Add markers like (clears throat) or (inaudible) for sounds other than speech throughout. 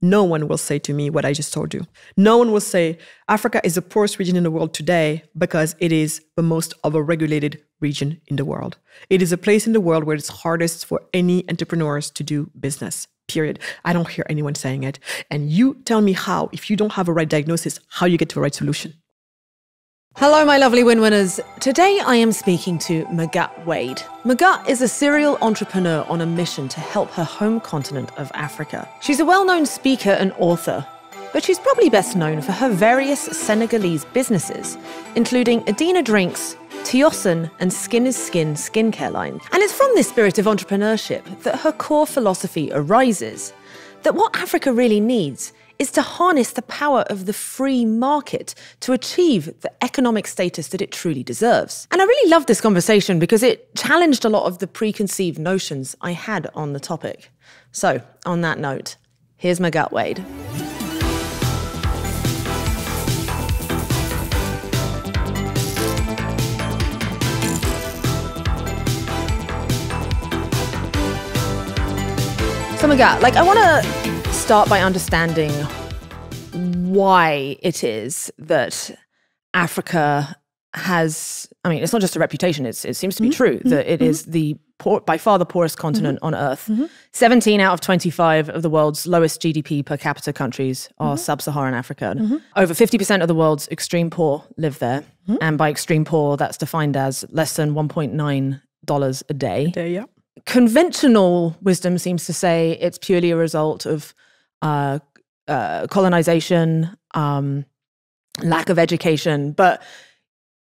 no one will say to me what I just told you. No one will say Africa is the poorest region in the world today because it is the most overregulated region in the world. It is a place in the world where it's hardest for any entrepreneurs to do business. Period. I don't hear anyone saying it. And you tell me how, if you don't have a right diagnosis, how you get to a right solution. Hello, my lovely win winners. Today I am speaking to Magatte Wade. Magatte is a serial entrepreneur on a mission to help her home continent of Africa. She's a well known speaker and author, but she's probably best known for her various Senegalese businesses, including Adina Drinks, Tiossan, and Skin is Skin skincare line. And it's from this spirit of entrepreneurship that her core philosophy arises that what Africa really needs is to harness the power of the free market to achieve the economic status that it truly deserves. And I really love this conversation because it challenged a lot of the preconceived notions I had on the topic. So, on that note, here's Magatte Wade. So, Magatte, like, I want to start by understanding why it is that Africa has I mean, it's not just a reputation, it's, it seems to be mm-hmm. true that it mm-hmm. is the poor, by far the poorest continent mm-hmm. on earth. Mm-hmm. 17 out of 25 of the world's lowest GDP per capita countries are mm-hmm. sub Saharan Africa. Mm-hmm. Over 50% of the world's extreme poor live there. And by extreme poor, that's defined as less than $1.9 a day. A day, yeah. Conventional wisdom seems to say it's purely a result of uh, uh, colonization, um, lack of education, but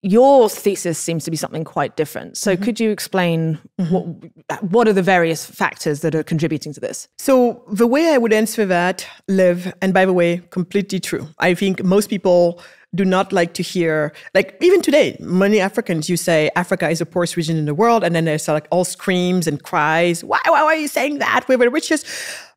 your thesis seems to be something quite different. So, mm-hmm. could you explain mm-hmm. what what are the various factors that are contributing to this? So, the way I would answer that, Liv, and by the way, completely true. I think most people do not like to hear, like even today, many Africans, you say Africa is the poorest region in the world, and then there's like all screams and cries. Why, why, why are you saying that? We're the richest.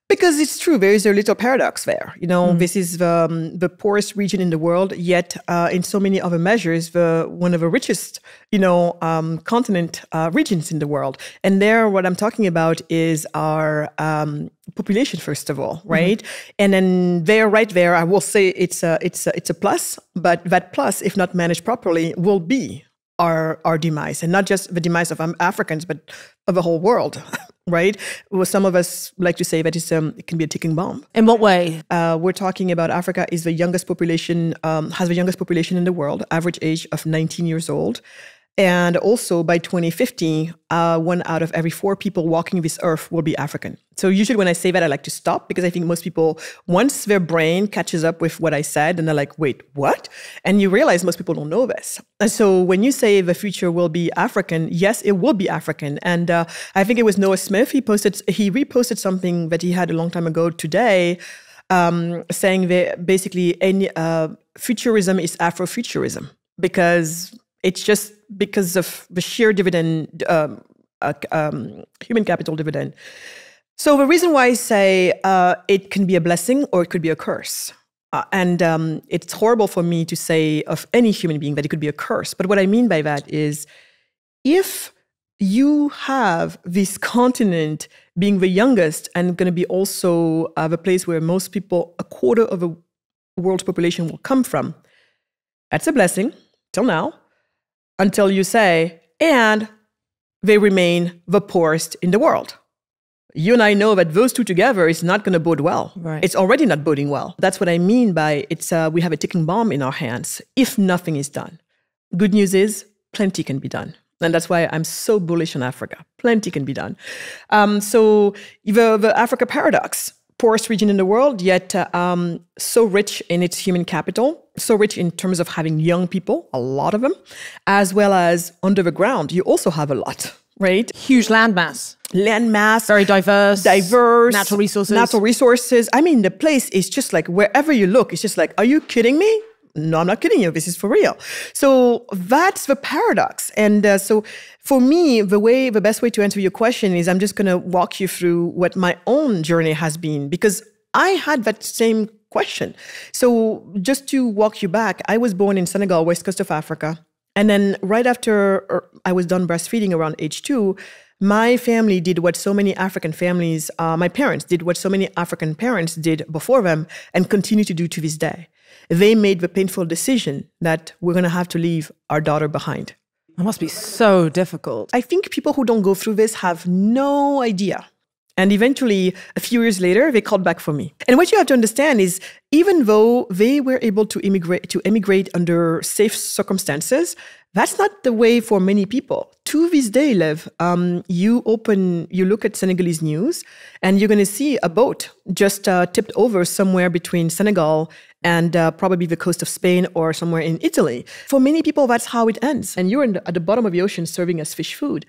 Because it's true, there is a little paradox there. You know, mm. this is the, um, the poorest region in the world, yet uh, in so many other measures, the one of the richest, you know, um, continent uh, regions in the world. And there, what I'm talking about is our um, population, first of all, right? mm-hmm. mm And then there, right there, I will say it's a it's a, it's a plus, but that plus, if not managed properly, will be our our demise, and not just the demise of um, Africans, but of the whole world. (laughs) right? Well, some of us like to say that it's, um, it can be a ticking bomb. In what way? Uh, we're talking about Africa is the youngest population, um, has the youngest population in the world, average age of 19 years old. And also by 2050, uh, one out of every four people walking this earth will be African. So usually when I say that, I like to stop because I think most people, once their brain catches up with what I said, and they're like, wait, what? And you realize most people don't know this. And so when you say the future will be African, yes, it will be African. And uh, I think it was Noah Smith. He posted, he reposted something that he had a long time ago today, um, saying that basically any uh, futurism is Afrofuturism because it's just because of the sheer dividend, um, uh, um, human capital dividend. So the reason why I say uh, it can be a blessing or it could be a curse. Uh, and um, it's horrible for me to say of any human being that it could be a curse. But what I mean by that is if you have this continent being the youngest and going to be also uh, the place where most people, a quarter of the world's population will come from, that's a blessing till now until you say, and they remain the poorest in the world. You and I know that those two together is not going to bode well. Right. It's already not boding well. That's what I mean by it's uh, we have a ticking bomb in our hands if nothing is done. Good news is plenty can be done. And that's why I'm so bullish on Africa. Plenty can be done. Um, so the, the Africa paradox, poorest region in the world, yet uh, um, so rich in its human capital, so rich in terms of having young people, a lot of them, as well as under the ground, you also have a lot, right? Huge landmass. Landmass. Very diverse. Diverse. Natural resources. Natural resources. I mean, the place is just like wherever you look, it's just like, are you kidding me? No, I'm not kidding you. This is for real. So that's the paradox. And uh, so for me, the way, the best way to answer your question is I'm just going to walk you through what my own journey has been because I had that same question. So, just to walk you back, I was born in Senegal, west coast of Africa. And then, right after er, I was done breastfeeding around age two, My family did what so many African families, uh, my parents did what so many African parents did before them and continue to do to this day. They made the painful decision that we're going to have to leave our daughter behind. It must be so difficult. I think people who don't go through this have no idea. And eventually, a few years later, they called back for me. And what you have to understand is, even though they were able to immigrate to immigrate under safe circumstances, that's not the way for many people. To this day, Liv, um, you open, you look at Senegalese news, and you're going to see a boat just uh, tipped over somewhere between Senegal and uh, probably the coast of Spain or somewhere in Italy. For many people, that's how it ends. And you're the, at the bottom of the ocean serving as fish food.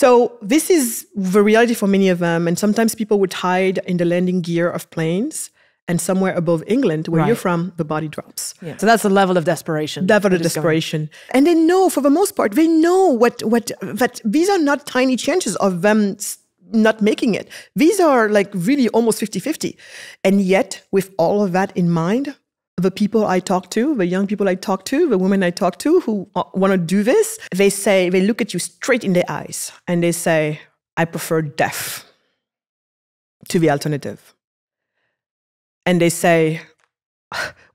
So this is the reality for many of them. And sometimes people would hide in the landing gear of planes. And somewhere above England, where Right. you're from, the body drops. Yeah. So that's the level of desperation. Level of is going- desperation. And they know, for the most part, they know what what that these are not tiny chances of them not making it. These are like really almost 50-50. And yet, with all of that in mind, the people I talk to, the young people I talk to, the women I talk to who uh, want to do this, they say, they look at you straight in the eyes and they say, I prefer death to the alternative. And they say,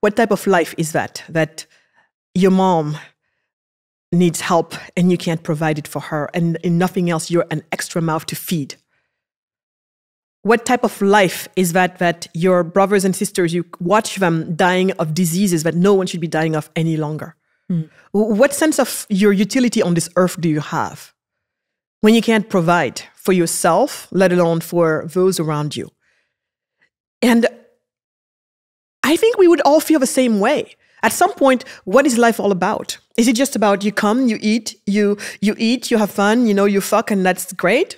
what type of life is that? That your mom needs help and you can't provide it for her, and in nothing else, you're an extra mouth to feed. What type of life is that that your brothers and sisters, you watch them dying of diseases that no one should be dying of any longer? Hmm. W- What sense of your utility on this earth do you have when you can't provide for yourself, let alone for those around you? And I think we would all feel the same way. At some point, what is life all about? Is it just about you come, you eat, you you eat, you have fun, you know, you fuck, and that's great?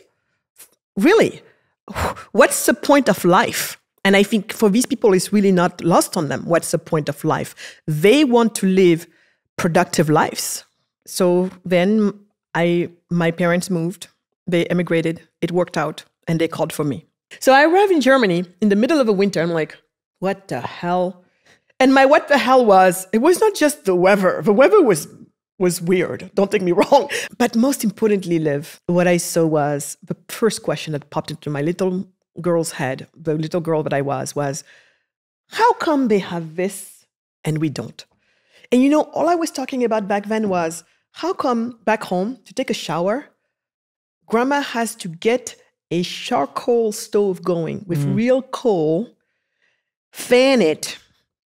Really? (sighs) What's the point of life? And I think for these people, it's really not lost on them. What's the point of life? They want to live productive lives. So then I my parents moved, they emigrated, it worked out, and they called for me. So I arrived in Germany in the middle of the winter. I'm like, what the hell? And my what the hell was, it was not just the weather. The weather was was weird. Don't take me (laughs) wrong. But most importantly, Liv, what I saw was the first question that popped into my little girl's head, the little girl that I was, was, how come they have this and we don't? And you know, all I was talking about back then was how come back home to take a shower, grandma has to get a charcoal stove going with mm. real coal, fan it,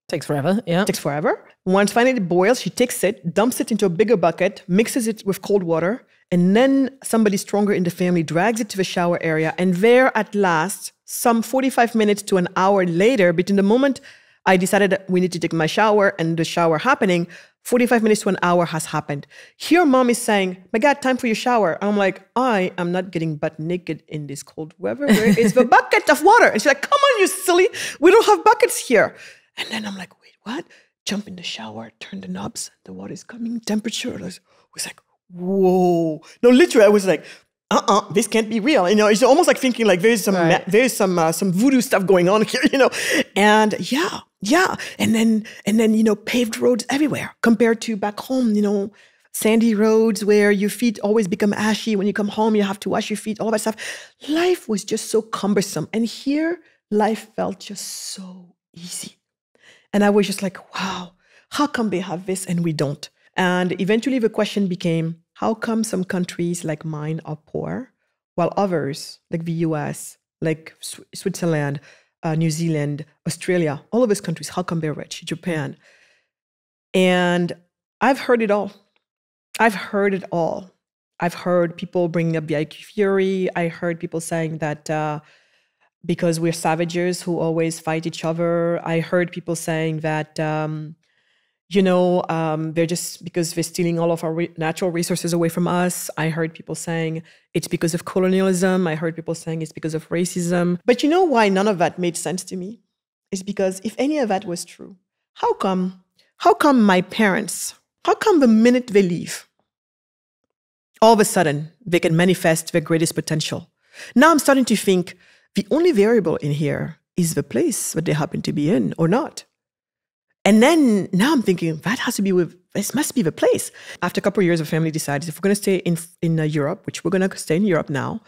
Takes forever. Yeah. takes forever. Once finally it boils, she takes it, dumps it into a bigger bucket, mixes it with cold water, and then somebody stronger in the family drags it to the shower area. And there at last, some 45 minutes to an hour later, between the moment I decided that we need to take my shower and the shower happening, 45 minutes to an hour has happened. Here, mom is saying, My God, time for your shower. And I'm like, I am not getting butt naked in this cold weather. Where is the (laughs) bucket of water? And she's like, Come on, you silly. We don't have buckets here. And then I'm like, Wait, what? Jump in the shower, turn the knobs, the water is coming, temperature. I was was like, Whoa. No, literally, I was like, uh-uh, this can't be real. You know, it's almost like thinking like there's some Right. there's some uh, some voodoo stuff going on (laughs) here. You know, and yeah, yeah, and then and then you know paved roads everywhere compared to back home. You know, sandy roads where your feet always become ashy. When you come home, you have to wash your feet. All that stuff. Life was just so cumbersome, and here life felt just so easy. And I was just like, wow, how come they have this and we don't? And eventually the question became, how come some countries like mine are poor, while others, like the US, like Sw- Switzerland, uh, New Zealand, Australia, all of these countries, how come they're rich? Japan. And I've heard it all. I've heard it all. I've heard people bringing up the IQ theory. I heard people saying that uh, because we're savages who always fight each other. I heard people saying that, um, you know, um, they're just because they're stealing all of our re- natural resources away from us. I heard people saying it's because of colonialism. I heard people saying it's because of racism. But you know why none of that made sense to me? It's because if any of that was true, how come? How come my parents? How come the minute they leave, all of a sudden they can manifest their greatest potential? Now I'm starting to think the only variable in here is the place that they happen to be in or not. And then now I'm thinking that has to be with this must be the place. After a couple of years, the family decided if we're going to stay in in uh, Europe, which we're going to stay in Europe now,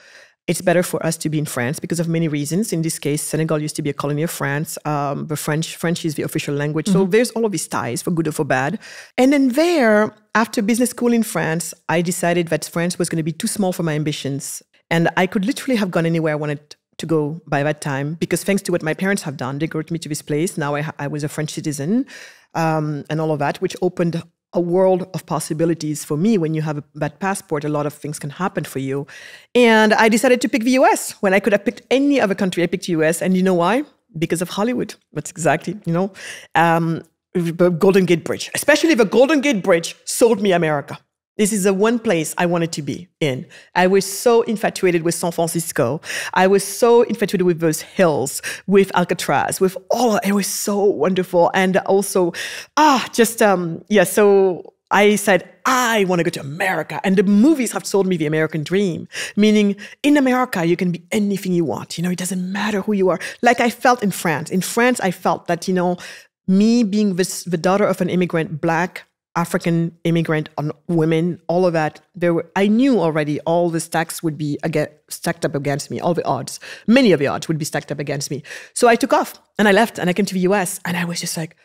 it's better for us to be in France because of many reasons. In this case, Senegal used to be a colony of France. Um, the French French is the official language, mm-hmm. so there's all of these ties for good or for bad. And then there, after business school in France, I decided that France was going to be too small for my ambitions, and I could literally have gone anywhere I wanted to go by that time because thanks to what my parents have done, they brought me to this place. Now I, I was a French citizen um, and all of that, which opened a world of possibilities for me. When you have a, that passport a lot of things can happen for you. And i decided to pick the us when i could have picked any other country. I picked us and you know why? Because of hollywood. That's exactly you know? Um, the golden gate bridge especially the golden gate bridge sold me america this is the one place I wanted to be in. I was so infatuated with San Francisco. I was so infatuated with those hills, with Alcatraz, with all. It was so wonderful, and also, ah, just um, yeah. So I said, I want to go to America. And the movies have sold me the American dream, meaning in America, you can be anything you want. You know, it doesn't matter who you are. Like I felt in France. In France, I felt that, you know, me being this, the daughter of an immigrant, black, African immigrant on women, all of that. There were, I knew already all the stacks would be again, stacked up against me, all the odds. Many of the odds would be stacked up against me. So I took off and I left and I came to the US and I was just like,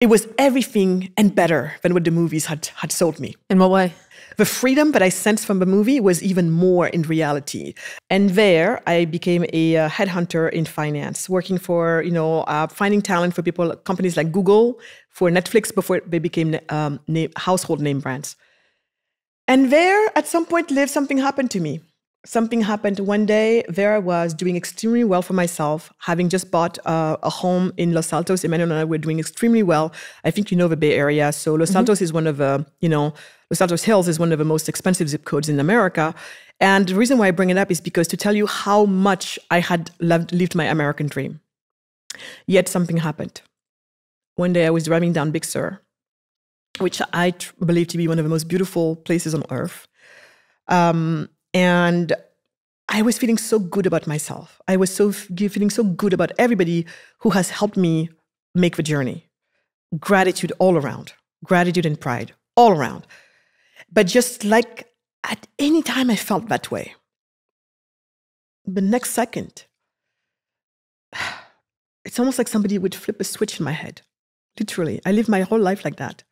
it was everything and better than what the movies had, had sold me. In what way? The freedom that I sensed from the movie was even more in reality. And there, I became a uh, headhunter in finance, working for, you know, uh, finding talent for people, companies like Google, for Netflix before they became um, name, household name brands. And there, at some point, lived something happened to me. Something happened one day. There I was doing extremely well for myself, having just bought uh, a home in Los Altos. Emmanuel and I were doing extremely well. I think you know the Bay Area. So Los mm-hmm. Altos is one of the, you know, Los Altos Hills is one of the most expensive zip codes in America. And the reason why I bring it up is because to tell you how much I had loved, lived my American dream. Yet something happened. One day I was driving down Big Sur, which I believe to be one of the most beautiful places on earth. Um, and I was feeling so good about myself. I was so feeling so good about everybody who has helped me make the journey. Gratitude all around, gratitude and pride all around. But just like at any time I felt that way, the next second, (sighs) it's almost like somebody would flip a switch in my head. Literally, I live my whole life like that.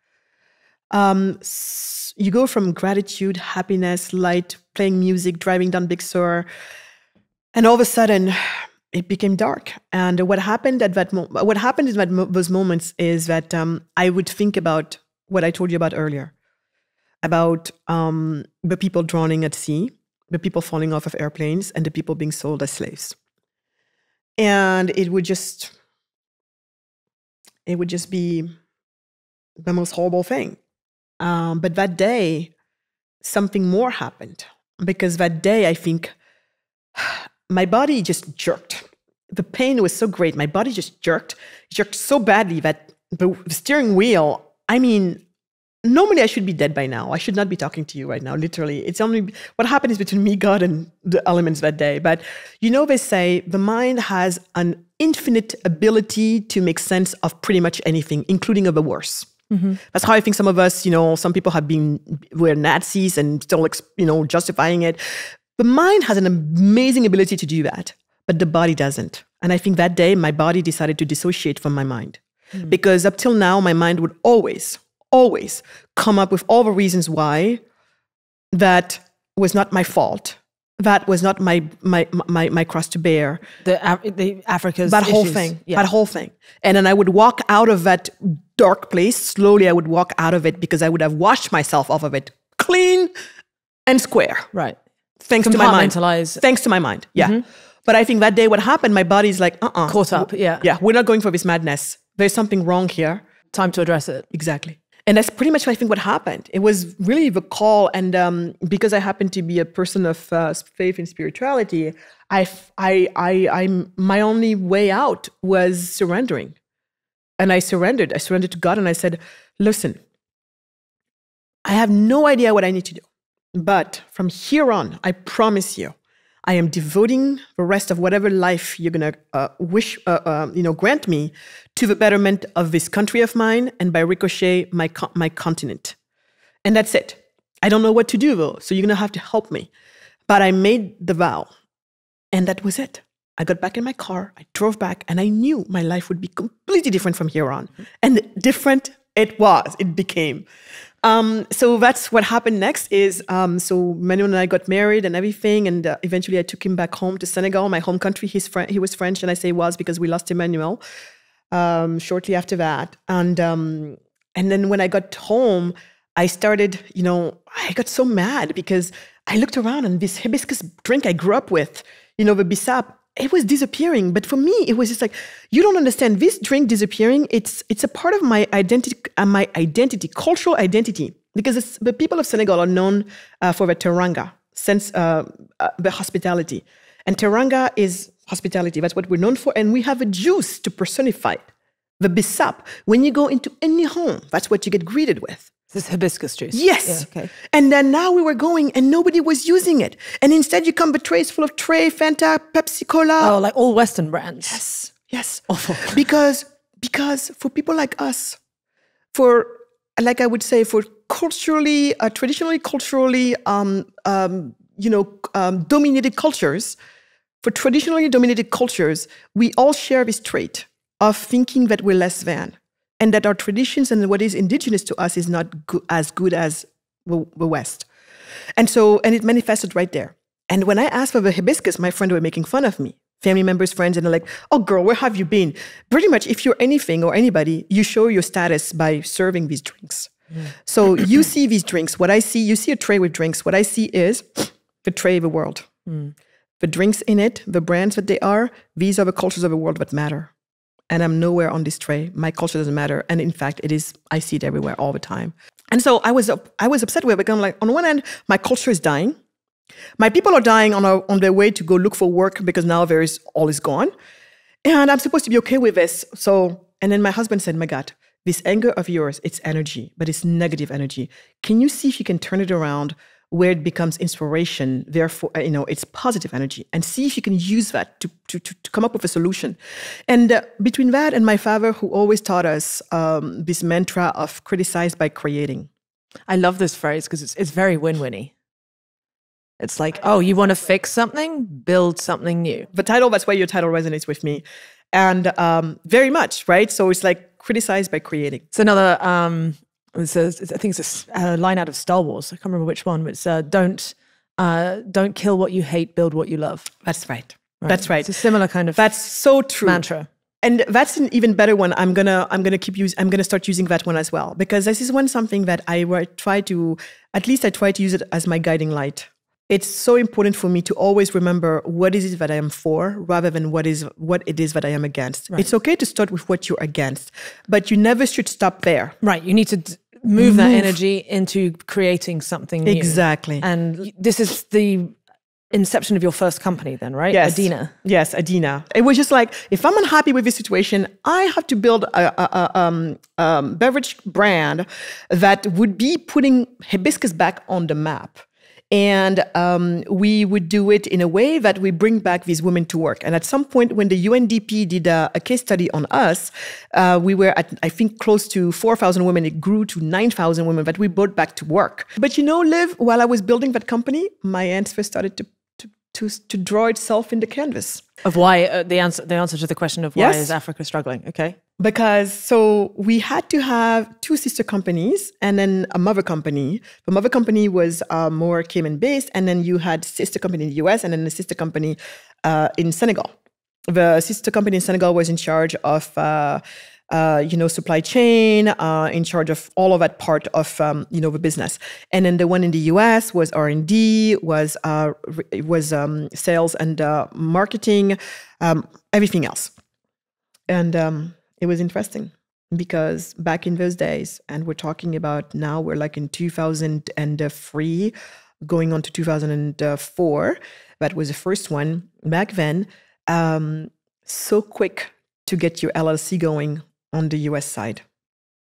Um, you go from gratitude, happiness, light, playing music, driving down Big Sur, and all of a sudden, (sighs) it became dark. And what happened at that mo- what happened in that mo- those moments is that um, I would think about what I told you about earlier, about um, the people drowning at sea, the people falling off of airplanes, and the people being sold as slaves. And it would just it would just be the most horrible thing. Um, but that day, something more happened because that day, I think (sighs) my body just jerked. The pain was so great. My body just jerked, jerked so badly that the steering wheel, I mean, normally I should be dead by now. I should not be talking to you right now, literally. It's only what happened is between me, God, and the elements that day. But you know, they say the mind has an infinite ability to make sense of pretty much anything, including of the worst. Mm-hmm. That's how I think some of us, you know, some people have been were Nazis and still, you know, justifying it. The mind has an amazing ability to do that, but the body doesn't. And I think that day my body decided to dissociate from my mind. Mm-hmm. Because up till now, my mind would always, always come up with all the reasons why that was not my fault that was not my my my my cross to bear. The the Africa's that whole thing, yeah. that whole thing, and then I would walk out of that dark place slowly. I would walk out of it because I would have washed myself off of it clean and square. Right. Thanks to my mind. Thanks to my mind. Yeah. Mm-hmm. But I think that day, what happened? My body's like, uh, uh-uh. uh caught up. Yeah. Yeah. We're not going for this madness. There's something wrong here. Time to address it. Exactly and that's pretty much I think what happened. It was really the call, and um, because I happen to be a person of uh, faith and spirituality, I, I, I, I'm my only way out was surrendering, and I surrendered. I surrendered to God, and I said, "Listen, I have no idea what I need to do, but from here on, I promise you, I am devoting the rest of whatever life you're gonna uh, wish, uh, uh, you know, grant me to the betterment of this country of mine, and by ricochet, my co- my continent. And that's it. I don't know what to do though, so you're gonna have to help me. But I made the vow, and that was it. I got back in my car, I drove back, and I knew my life would be completely different from here on. And different it was, it became. Um, so that's what happened next is um, so Manuel and I got married and everything, and uh, eventually I took him back home to Senegal, my home country. He's Fr- he was French, and I say was because we lost Emmanuel um, shortly after that. And um, and then when I got home, I started, you know, I got so mad because I looked around and this hibiscus drink I grew up with, you know, the bissap, it was disappearing. But for me, it was just like, you don't understand. This drink disappearing, it's it's a part of my identity, uh, my identity, cultural identity, because the people of Senegal are known uh, for the teranga, sense uh, uh, the hospitality, and teranga is hospitality. That's what we're known for, and we have a juice to personify it. The bissap When you go into any home, that's what you get greeted with. This hibiscus juice. Yes. Yeah, okay. And then now we were going and nobody was using it. And instead you come with trays full of Tray, Fanta, Pepsi Cola. Oh, like all Western brands. Yes. Yes. Awful. (laughs) because because for people like us, for like I would say, for culturally, uh, traditionally, culturally, um, um, you know, um, dominated cultures, for traditionally dominated cultures, we all share this trait of thinking that we're less than and that our traditions and what is indigenous to us is not go- as good as the, the West. And so, and it manifested right there. And when I asked for the hibiscus, my friend were making fun of me. Family members, friends, and they're like, oh, girl, where have you been? Pretty much, if you're anything or anybody, you show your status by serving these drinks. Mm. So (clears throat) you see these drinks. What I see, you see a tray with drinks. What I see is the tray of the world. Mm. The drinks in it, the brands that they are, these are the cultures of the world that matter and I'm nowhere on this tray. My culture doesn't matter. And in fact, it is, I see it everywhere all the time. And so I was, I was upset with it because I'm like, on one hand, my culture is dying. My people are dying on, on their way to go look for work because now there is, all is gone. And I'm supposed to be okay with this. So, and then my husband said, my God, this anger of yours, it's energy, but it's negative energy. Can you see if you can turn it around where it becomes inspiration. Therefore you know it's positive energy and see if you can use that to, to, to come up with a solution. And uh, between that and my father who always taught us um, this mantra of criticize by creating. I love this phrase because it's, it's very win-winny. It's like oh you want to fix something? Build something new. The title that's why your title resonates with me. And um, very much right? So it's like criticize by creating. It's another um, it's a, I think it's a, line out of Star Wars. I can't remember which one. But it's uh, don't uh, don't kill what you hate, build what you love. That's right. right. That's right. It's a similar kind of that's so true mantra. And that's an even better one. I'm gonna I'm gonna keep use I'm gonna start using that one as well because this is one something that I try to at least I try to use it as my guiding light it's so important for me to always remember what is it that I am for rather than what is what it is that I am against. Right. It's okay to start with what you're against, but you never should stop there. Right. You need to move, move, that energy into creating something new. Exactly. And this is the inception of your first company then, right? Yes. Adina. Yes, Adina. It was just like, if I'm unhappy with this situation, I have to build a, a, a um, um, beverage brand that would be putting hibiscus back on the map. And um, we would do it in a way that we bring back these women to work. And at some point, when the UNDP did a, a case study on us, uh, we were at, I think, close to 4,000 women. It grew to 9,000 women that we brought back to work. But you know, Liv, while I was building that company, my answer started to to, to draw itself in the canvas of why uh, the answer the answer to the question of why yes. is Africa struggling okay because so we had to have two sister companies and then a mother company. The mother company was uh, more Cayman based, and then you had sister company in the US and then the sister company uh, in Senegal. The sister company in Senegal was in charge of. Uh, uh, you know, supply chain, uh, in charge of all of that part of um, you know the business, and then the one in the U.S. was R and D, was uh, was um, sales and marketing, um, everything else, and um, it was interesting because back in those days, and we're talking about now, we're like in 2003, going on to 2004. That was the first one. Back then, um, so quick to get your LLC going on the US side.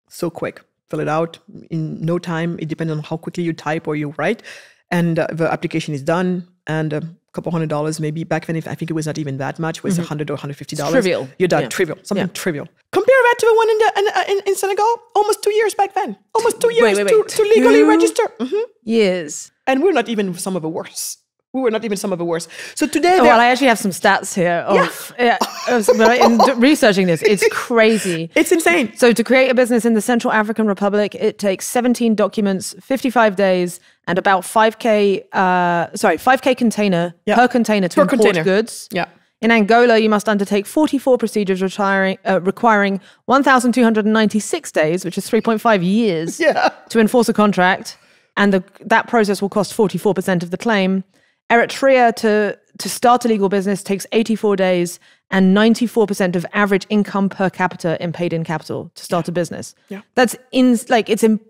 So quick. Fill it out in no time. It depends on how quickly you type or you write. And uh, the application is done. And uh, couple hundred dollars, maybe back then. If I think it was not even that much, was a hundred or hundred fifty dollars. trivial. You're done. Yeah. Trivial. Something Yeah. trivial. Compare that to the one in the in, in, Senegal. Almost two years back then. Almost two years wait, to, wait. to legally Two- register. Mhm. Years. And we're not even some of the worst. We were not even some of the worst. So today, Oh, well, I actually have some stats here of yeah. but in researching this. It's (laughs) crazy. it's insane. So to create a business in the Central African Republic, it takes 17 documents, 55 days, and about 5k. Uh, sorry, 5k container Yeah. per container to Per import container. goods. Yeah. In Angola, you must undertake 44 procedures retiring, uh, requiring 1,296 days, which is 3.5 years, (laughs) Yeah. to enforce a contract, and the, that process will cost 44% of the claim. Eritrea to to start a legal business takes 84 days and 94% of average income per capita in paid in capital to start a business. Yeah. That's in like it's in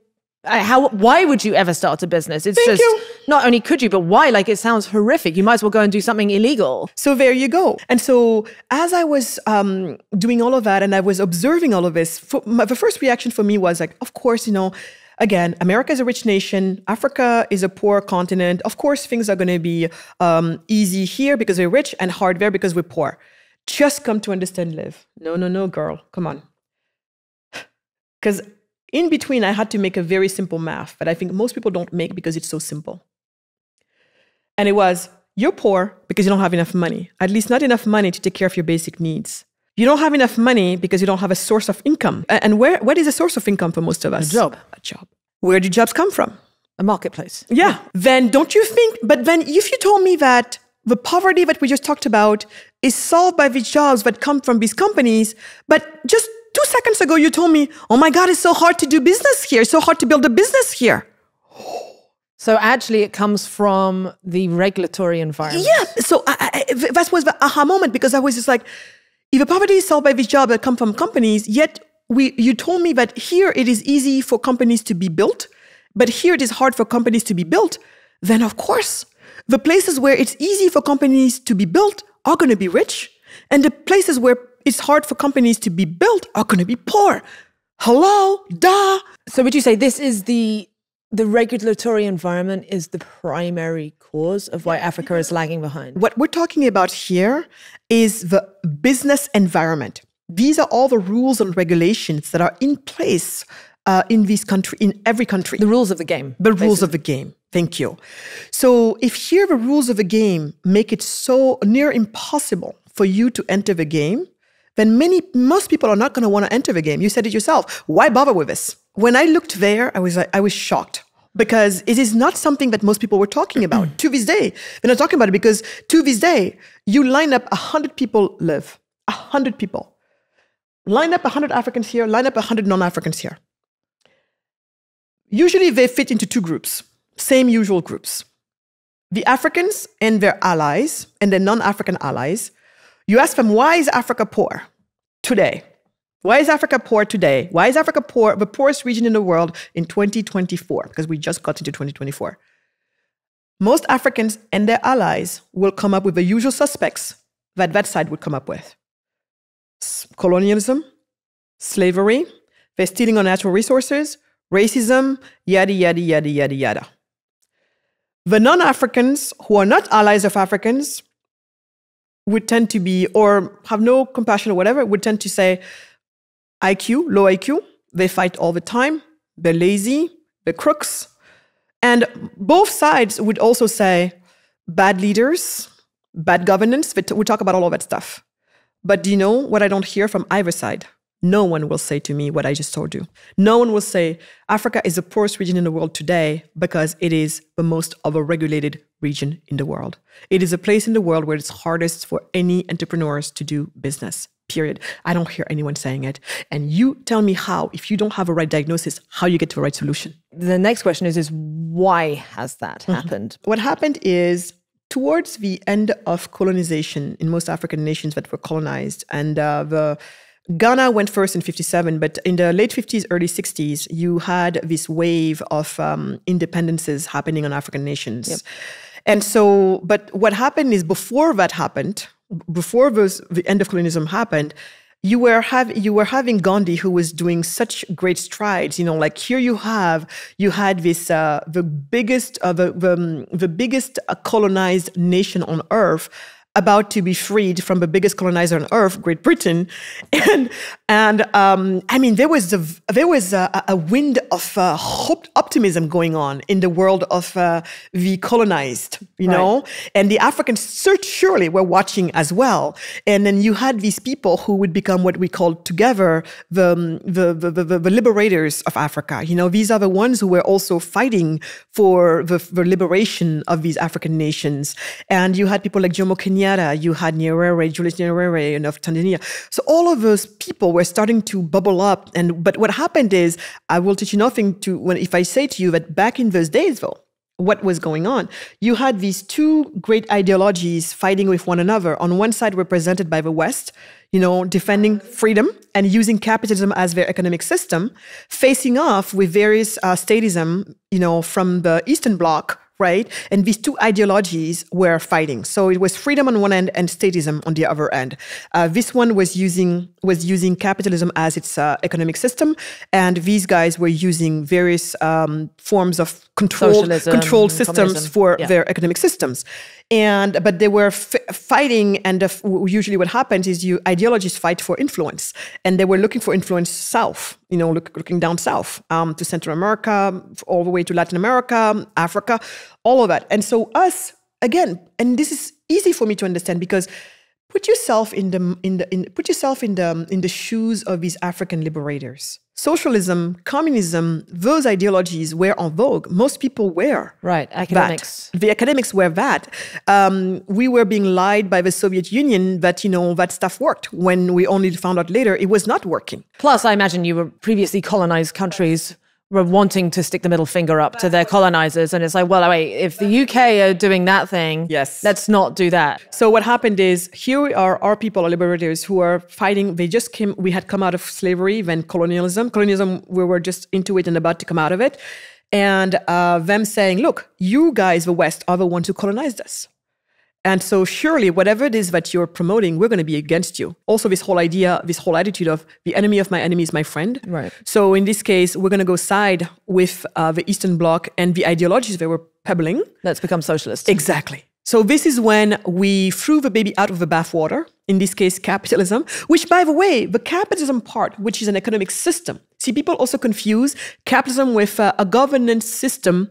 how why would you ever start a business? It's Thank just you. not only could you, but why? Like it sounds horrific. You might as well go and do something illegal. So there you go. And so as I was um, doing all of that and I was observing all of this, for, my, the first reaction for me was like, of course, you know, again, America is a rich nation. Africa is a poor continent. Of course, things are going to be um, easy here because we're rich and hard there because we're poor. Just come to understand, Liv. No, no, no, girl. Come on. (sighs) Because in between, I had to make a very simple math that I think most people don't make because it's so simple. And it was, you're poor because you don't have enough money, at least not enough money to take care of your basic needs. You don't have enough money because you don't have a source of income. And where, what is a source of income for most of us? A job. A job. Where do jobs come from? A marketplace. Yeah. Then don't you think, but then if you told me that the poverty that we just talked about is solved by the jobs that come from these companies, but just two seconds ago you told me, oh my God, it's so hard to do business here, it's so hard to build a business here. (gasps) So actually, it comes from the regulatory environment. Yeah. So I, I, that was the aha moment because I was just like, if the poverty is solved by these jobs that come from companies, yet we you told me that here it is easy for companies to be built, but here it is hard for companies to be built, then of course the places where it's easy for companies to be built are going to be rich, and the places where it's hard for companies to be built are going to be poor. Hello, duh. So would you say this is the the regulatory environment is the primary cause of why Africa is lagging behind? What we're talking about here is the business environment. These are all the rules and regulations that are in place uh, in this country, in every country. The rules of the game. The rules of the game. Thank you. So, if here the rules of the game make it so near impossible for you to enter the game, then many, most people are not going to want to enter the game. You said it yourself. Why bother with this? When I looked there, I was like, I was shocked because it is not something that most people were talking about to this day. They're not talking about it because to this day, you line up a hundred people Liv, a hundred people. Line up a hundred Africans here, line up a hundred non-Africans here. Usually they fit into two groups, same usual groups. The Africans and their allies and the non-African allies. You ask them, why is Africa poor today? Why is Africa poor today? Why is Africa poor, the poorest region in the world in 2024? Because we just got into 2024. Most Africans and their allies will come up with the usual suspects that that side would come up with colonialism, slavery, they're stealing our natural resources, racism, yada, yada, yada, yada, yada. The non Africans who are not allies of Africans would tend to be, or have no compassion or whatever, would tend to say IQ, low IQ, they fight all the time, they're lazy, they're crooks. And both sides would also say bad leaders, bad governance. We talk about all of that stuff. But do you know what I don't hear from either side? No one will say to me what I just told you. No one will say Africa is the poorest region in the world today because it is the most overregulated region in the world. It is a place in the world where it's hardest for any entrepreneurs to do business. Period. I don't hear anyone saying it. And you tell me how, if you don't have a right diagnosis, how you get to a right solution. The next question is is why has that Mm-hmm. happened? What happened is towards the end of colonization in most African nations that were colonized, and uh, the Ghana went first in 57, but in the late 50s, early 60s, you had this wave of um, independences happening on African nations. And so, but what happened is before that happened, before the end of colonialism happened, you were have you were having Gandhi who was doing such great strides. You know, like here you have you had this uh, the biggest uh, the the, the biggest colonized nation on earth about to be freed from the biggest colonizer on earth, Great Britain, (laughs) and and um, I mean there was a, there was a, a wind of uh, hope, optimism going on in the world of uh, the colonized, you know, and the Africans surely were watching as well. And then you had these people who would become what we call together the the, the the, the liberators of Africa. You know, these are the ones who were also fighting for the, the liberation of these African nations. And you had people like Jomo Kenyatta Kenyatta, you had Nyerere, Julius Nyerere and of Tanzania. So all of those people were starting to bubble up. And but what happened is, I will teach you nothing to when if I say to you that back in those days, though, what was going on. You had these two great ideologies fighting with one another. On one side, represented by the West, you know, defending freedom and using capitalism as their economic system, facing off with various uh, statism, you know, from the Eastern Bloc right? And these two ideologies were fighting. So it was freedom on one end and statism on the other end. Uh, this one was using was using capitalism as its uh, economic system, and these guys were using various um, forms of control controlled systems for yeah. their economic systems and but they were fighting and usually what happens is you ideologies fight for influence. And they were looking for influence south you know look, looking down south um, to central america all the way to latin america africa all of that. And so us again and this is easy for me to understand because put yourself in the in the in, put yourself in the in the shoes of these african liberators socialism, communism, those ideologies were en vogue. Most people were. Right, academics. That. The academics were that. Um, we were being lied by the Soviet Union that, you know, that stuff worked when we only found out later it was not working. Plus, I imagine you were previously colonized countries were wanting to stick the middle finger up to their colonizers. And it's like, well, wait, if the UK are doing that thing, yes. let's not do that. So what happened is here are our people, our liberators, who are fighting. They just came, we had come out of slavery, then colonialism. Colonialism, we were just into it and about to come out of it. And uh, them saying, look, you guys, the West, are the ones who colonized us. And so, surely, whatever it is that you're promoting, we're going to be against you. Also, this whole idea, this whole attitude of the enemy of my enemy is my friend. Right. So, in this case, we're going to go side with uh, the Eastern Bloc and the ideologies they were pebbling. Let's become socialist. Exactly. So, this is when we threw the baby out of the bathwater, in this case, capitalism, which, by the way, the capitalism part, which is an economic system. See, people also confuse capitalism with uh, a governance system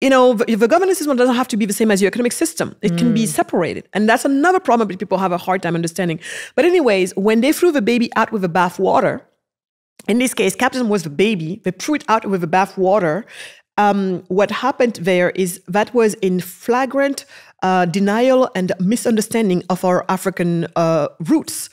you know, the, the governance system doesn't have to be the same as your economic system. It mm. can be mm. separated. And that's another problem that people have a hard time understanding. But, anyways, when they threw the baby out with the bath water, in this case, capitalism was the baby, they threw it out with the bath water. Um, what happened there is that was in flagrant uh, denial and misunderstanding of our African uh, roots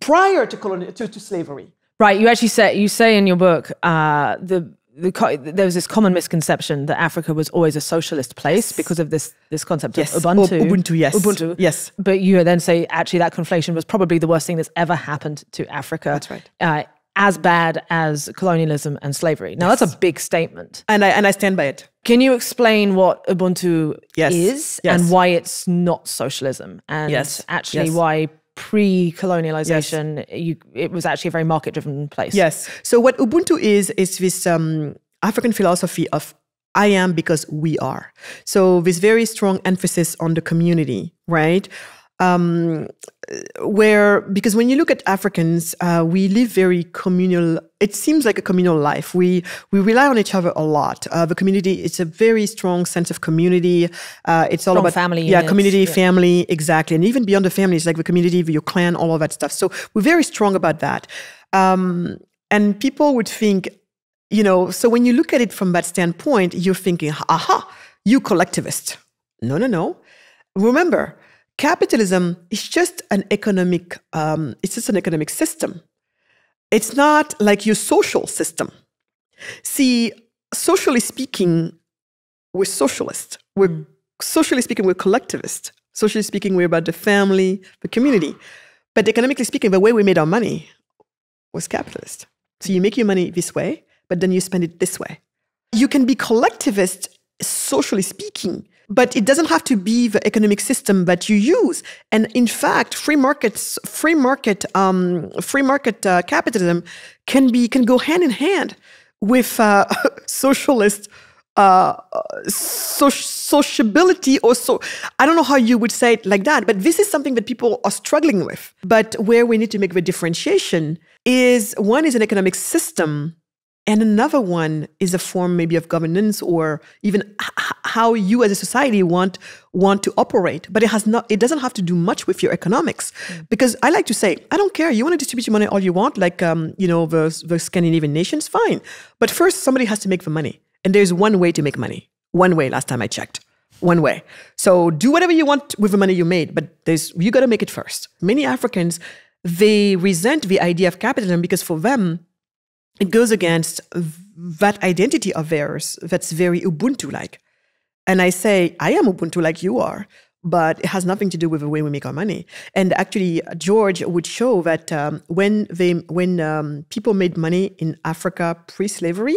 prior to, colonial, to, to, slavery. Right. You actually say you say in your book uh, the the, there was this common misconception that Africa was always a socialist place yes. because of this this concept yes. of Ubuntu. Ubuntu, yes. Ubuntu, yes. But you then say actually that conflation was probably the worst thing that's ever happened to Africa. That's right. Uh, as bad as colonialism and slavery. Now yes. that's a big statement, and I and I stand by it. Can you explain what Ubuntu yes. is yes. and why it's not socialism, and yes. actually why pre-colonialization yes. you, it was actually a very market-driven place. Yes. So what ubuntu is is this um, african philosophy of i am because we are. So this very strong emphasis on the community right um, where because when you look at Africans, uh, we live very communal. It seems like a communal life. We we rely on each other a lot. Uh, the community it's a very strong sense of community. Uh, it's all about family. Yeah, units. community, yeah. family, exactly, and even beyond the family, it's like the community, your clan, all of that stuff. So we're very strong about that. Um, and people would think, you know, so when you look at it from that standpoint, you're thinking, aha, you collectivist. No, no, no. Remember capitalism is just an economic um, it's just an economic system. It's not like your social system. See socially speaking we're socialist. We're socially speaking we're collectivist. Socially speaking we're about the family the community. But economically speaking the way we made our money was capitalist. So you make your money this way but then you spend it this way. You can be collectivist socially speaking but it doesn't have to be the economic system that you use. And in fact, free markets, free market, um, free market uh, capitalism can be can go hand in hand with uh, (laughs) socialist uh, so, sociability or so i don't know how you would say it like that but this is something that people are struggling with but where we need to make the differentiation is one is an economic system and another one is a form maybe of governance or even how you as a society want want to operate. But it has not it doesn't have to do much with your economics. Mm. because i like to say i don't care. You want to distribute your money all you want like um, you know the, the scandinavian nations fine. But first somebody has to make the money. And there's one way to make money. One way last time i checked. One way. So do whatever you want with the money you made but there's you got to make it first. Many africans they resent the idea of capitalism because for them it goes against that identity of theirs that's very Ubuntu like. And I say, I am Ubuntu like you are, but it has nothing to do with the way we make our money. And actually, George would show that um, when they when um, people made money in Africa pre-slavery,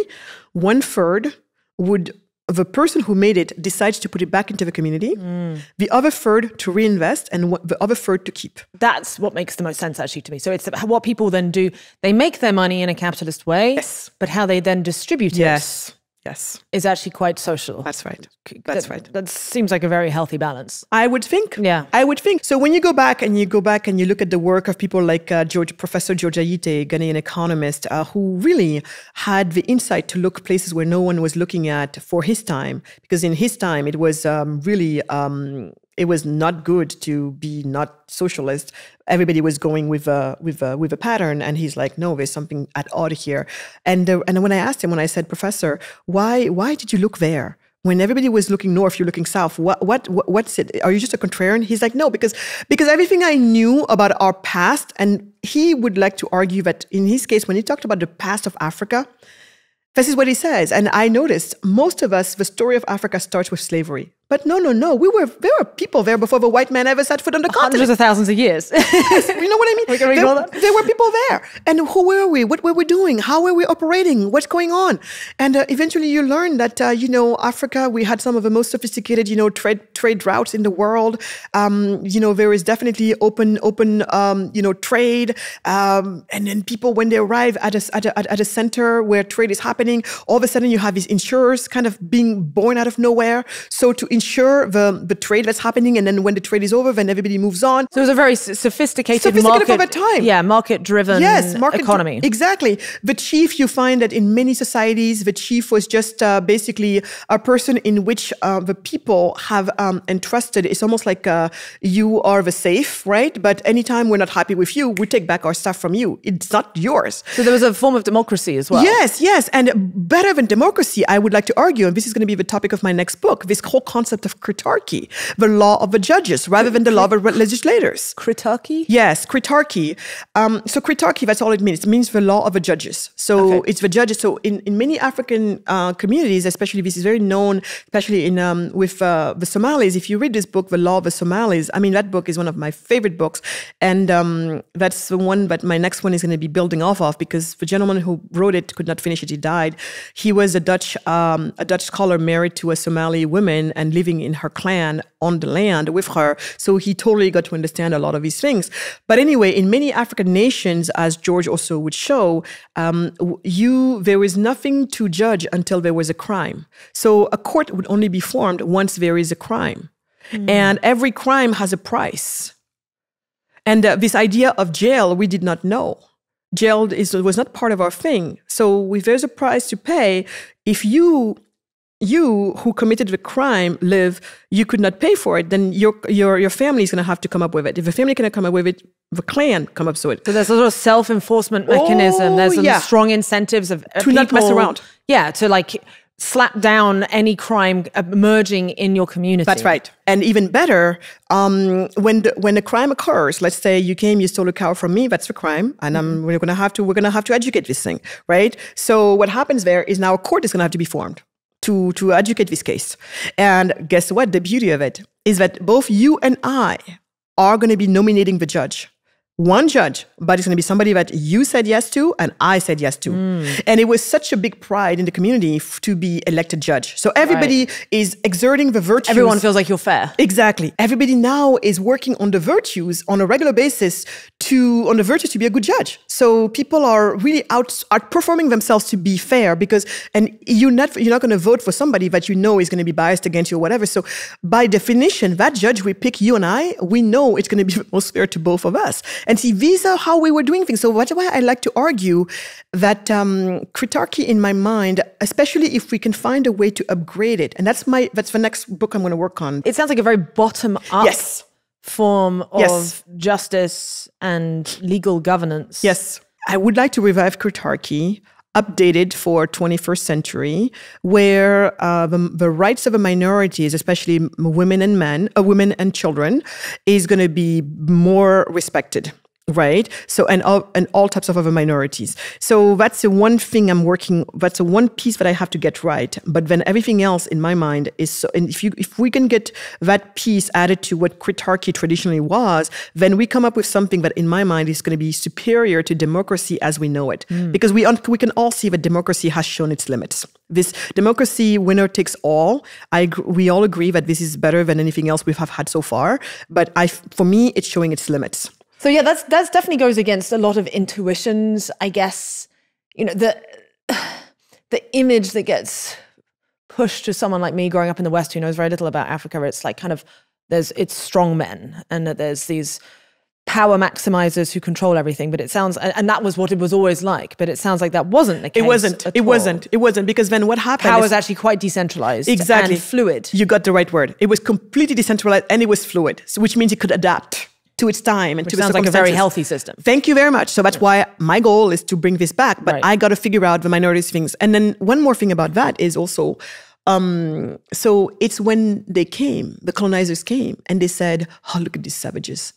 one third would the person who made it decides to put it back into the community, mm. the other third to reinvest, and the other third to keep. That's what makes the most sense, actually, to me. So it's what people then do. They make their money in a capitalist way, yes. but how they then distribute it. Yes. Yes. Is actually quite social. That's right. That's that, right. That seems like a very healthy balance. I would think. Yeah. I would think. So when you go back and you go back and you look at the work of people like uh, George, Professor George Ayittey, Ghanaian economist, uh, who really had the insight to look places where no one was looking at for his time, because in his time it was um, really um, it was not good to be not socialist. Everybody was going with a with a with a pattern, and he's like, no, there's something at odd here. And uh, and when I asked him, when I said, Professor, why why did you look there? When everybody was looking north, you're looking south. What, what, what what's it? Are you just a contrarian? He's like, no, because because everything I knew about our past, and he would like to argue that in his case, when he talked about the past of Africa, this is what he says. And I noticed most of us, the story of Africa starts with slavery. But no, no, no. We were there were people there before the white man ever set foot on the continent. Hundreds of thousands of years. yes, (laughs) you know what I mean. We can there, that. There were people there, and who were we? What were we doing? How were we operating? What's going on? And uh, eventually, you learn that uh, you know Africa. We had some of the most sophisticated, you know, trade trade routes in the world. Um, you know, there is definitely open open um, you know trade, um, and then people when they arrive at a, at a at a center where trade is happening, all of a sudden you have these insurers kind of being born out of nowhere. So to ensure the, the trade that's happening. And then when the trade is over, then everybody moves on. So it was a very sophisticated, sophisticated market, time. Yeah, market driven yes, market economy. exactly. The chief, you find that in many societies, the chief was just uh, basically a person in which uh, the people have um, entrusted. It's almost like uh, you are the safe, right? But anytime we're not happy with you, we take back our stuff from you. It's not yours. So there was a form of democracy as well. Yes, yes. And better than democracy, I would like to argue, and this is going to be the topic of my next book, this whole concept of kritarchy, the law of the judges rather than the law of the legislators. Kritarchy? Yes, kritarchy. Um, so kritarchy, that's all it means. It means the law of the judges. So okay. it's the judges. So in, in many African uh, communities, especially this is very known, especially in um, with uh, the Somalis. If you read this book, The Law of the Somalis, I mean that book is one of my favorite books, and um, that's the one that my next one is going to be building off of because the gentleman who wrote it could not finish it. He died. He was a Dutch um, a Dutch scholar married to a Somali woman and living in her clan on the land with her. So he totally got to understand a lot of these things. But anyway, in many African nations, as George also would show, um, you there was nothing to judge until there was a crime. So a court would only be formed once there is a crime, mm. and every crime has a price. And uh, this idea of jail, we did not know. Jail is, was not part of our thing. So if there's a price to pay, if you you who committed the crime live, you could not pay for it, then your your your family is going to have to come up with it. If the family cannot come up with it, the clan come up with it. So there's a sort of self enforcement mechanism. Oh, there's some yeah. strong incentives of uh, to people, not mess around. Yeah, to like slap down any crime emerging in your community. That's right. And even better, um, when the, when a crime occurs, let's say you came, you stole a cow from me, that's a crime, and mm-hmm. we're gonna have to we're gonna have to adjudicate this thing, right? So what happens there is now a court is gonna have to be formed to, to adjudicate this case. And guess what? The beauty of it is that both you and I are going to be nominating the judge. One judge, but it's going to be somebody that you said yes to and I said yes to. Mm. And it was such a big pride in the community f- to be elected judge. So everybody right. is exerting the virtues. Everyone feels like you're fair. Exactly. Everybody now is working on the virtues on a regular basis to on the virtues to be a good judge. So people are really out outperforming themselves to be fair because and you're not you're not going to vote for somebody that you know is going to be biased against you or whatever. So by definition, that judge we pick you and I, we know it's going to be (laughs) most fair to both of us. And see, these are how we were doing things. So that's why I like to argue that um, kritarchy in my mind, especially if we can find a way to upgrade it. And that's my that's the next book I'm going to work on. It sounds like a very bottom up yes. form of yes. justice and legal governance. Yes. I would like to revive kritarchy updated for 21st century, where uh, the, the, rights of the minorities, especially women and men, uh, women and children, is going to be more respected right? So and all and all types of other minorities. So that's the one thing i'm working that's the one piece that i have to get right. But then everything else in my mind is so and if you if we can get that piece added to what kritarchy traditionally was then we come up with something that in my mind is going to be superior to democracy as we know it. Mm. because we un- we can all see that democracy has shown its limits. This democracy winner takes all. I we all agree that this is better than anything else we have had so far. But i for me it's showing its limits so yeah, that's that's definitely goes against a lot of intuitions, I guess. You know, the (sighs) the image that gets pushed to someone like me growing up in the West who knows very little about Africa, it's like kind of there's it's strong men and that there's these power maximizers who control everything but it sounds and that was what it was always like but it sounds like that wasn't the case it wasn't it all. wasn't. It wasn't because then what happened power is actually quite decentralized exactly. fluid. You got the right word. It was completely decentralized and it was fluid so which means it could adapt to its time and Which to sounds like a very healthy system. Thank you very much. So that's why my goal is to bring this back. But right. I got to figure out the minorities things. And then one more thing about that is also, um, so it's when they came, the colonizers came, and they said, "Oh, look at these savages."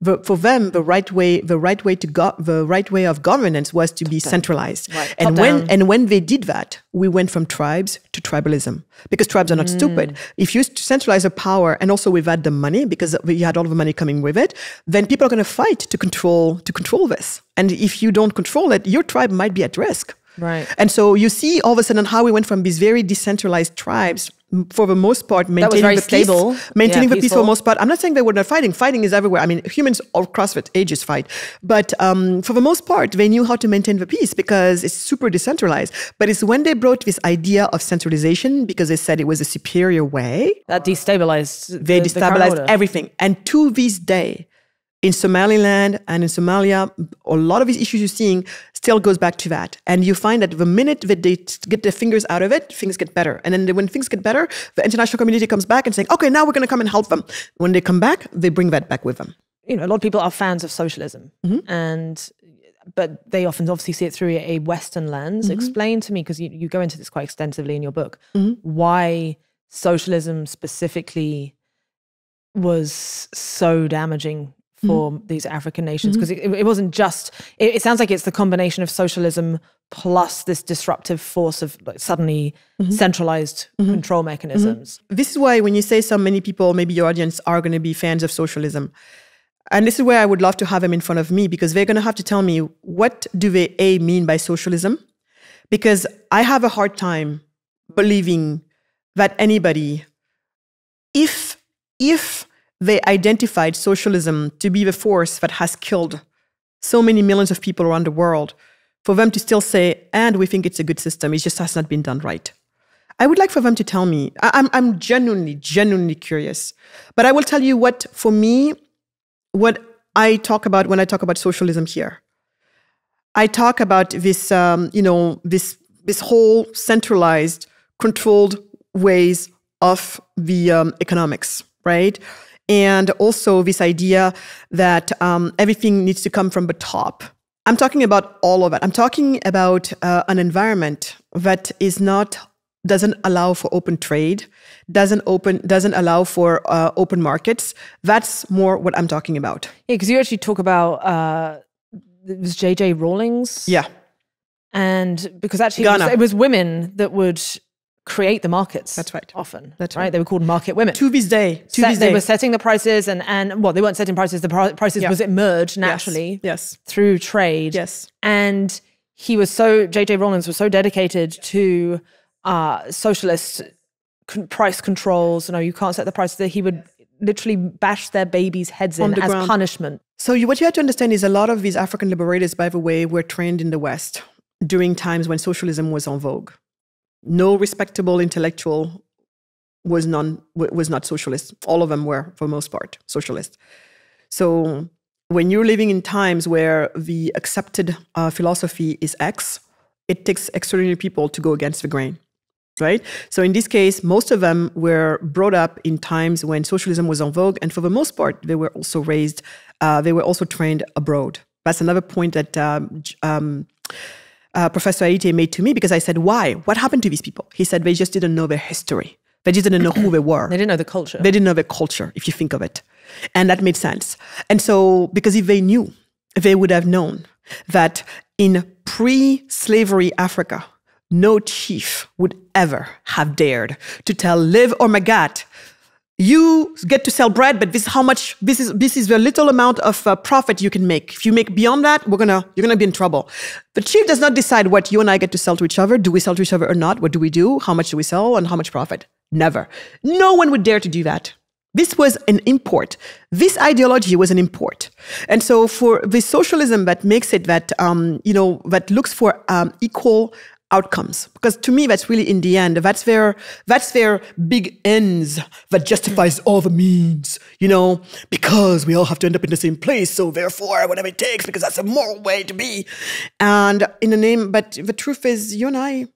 The, for them, the right way, the right way to go, the right way of governance was to be centralized. Right. And when down. and when they did that, we went from tribes to tribalism because tribes are not mm. stupid. If you centralize the power and also we've had the money because we had all the money coming with it, then people are going to fight to control to control this. And if you don't control it, your tribe might be at risk. Right. And so you see all of a sudden how we went from these very decentralized tribes for the most part maintaining the stable. peace, maintaining yeah, the peace for the most part. I'm not saying they were not fighting. Fighting is everywhere. I mean, humans across the ages fight, but um, for the most part, they knew how to maintain the peace because it's super decentralized. But it's when they brought this idea of centralization because they said it was a superior way that destabilized. They the, destabilized the everything, and to this day, in Somaliland and in Somalia, a lot of these issues you're seeing still goes back to that. And you find that the minute that they get their fingers out of it, things get better. And then when things get better, the international community comes back and saying, okay, now we're going to come and help them. When they come back, they bring that back with them. You know, a lot of people are fans of socialism. Mm-hmm. And but they often obviously see it through a Western lens. Mm-hmm. Explain to me, because you, you go into this quite extensively in your book, mm-hmm. why socialism specifically was so damaging for mm-hmm. these African nations because mm-hmm. it, it, wasn't just. It, it, sounds like it's the combination of socialism plus this disruptive force of like, suddenly mm-hmm. centralized mm-hmm. control mechanisms. Mm-hmm. This is why when you say so many people, maybe your audience are going to be fans of socialism. And this is where I would love to have them in front of me because they're going to have to tell me what do they a mean by socialism, because I have a hard time believing that anybody, if if they identified socialism to be the force that has killed so many millions of people around the world, for them to still say, and we think it's a good system, it just has not been done right. I would like for them to tell me. I'm, I'm genuinely, genuinely curious. But I will tell you what, for me, what I talk about when I talk about socialism here. I talk about this, um, you know, this this whole centralized, controlled ways of the um, economics, right? And also this idea that um, everything needs to come from the top. I'm talking about all of it. I'm talking about uh, an environment that is not doesn't allow for open trade, doesn't open doesn't allow for uh, open markets. That's more what I'm talking about. Yeah, because you actually talk about uh, it was JJ Rawlings. Yeah, and because actually it was, it was women that would create the markets. That's right. Often. That's right. right. They were called market women. To this day, to Set- this they were setting the prices and and well, they weren't setting prices. The pri- prices Yeah. was emerged naturally Yes. through trade. Yes. And he was so JJ Rawlings was so dedicated to uh, socialist con- price controls. You know, you can't set the prices. That he would literally bash their babies' heads in as ground. punishment. So you, what you have to understand is a lot of these African liberators, by the way, were trained in the West during times when socialism was en vogue. No respectable intellectual was non was not socialist. All of them were, for the most part, socialist. So when you're living in times where the accepted uh, philosophy is X, it takes extraordinary people to go against the grain right? So in this case, most of them were brought up in times when socialism was en vogue, and for the most part, they were also raised, uh, they were also trained abroad. That's another point that um, um, uh, Professor Ayittey made to me because I said, "Why? What happened to these people?" He said, "They just didn't know their history. They just didn't know who they were. (clears throat) They didn't know the culture. They didn't know their culture, if you think of it. And that made sense. And so, because if they knew, they would have known that in pre slavery Africa, no chief would ever have dared to tell Liv or Magatte, you get to sell bread, but this is how much, this is, this is the little amount of uh, profit you can make. If you make beyond that, we're gonna, you're gonna be in trouble. The chief does not decide what you and I get to sell to each other. Do we sell to each other or not? What do we do? How much do we sell and how much profit? Never. No one would dare to do that. This was an import. This ideology was an import. And so for the socialism that makes it that, um, you know, that looks for um, equal outcomes, because to me, that's really in the end, that's their, that's their big ends that justifies all the means, you know, because we all have to end up in the same place. So therefore, whatever it takes, because that's a moral way to be. And in the name, but the truth is, you and I,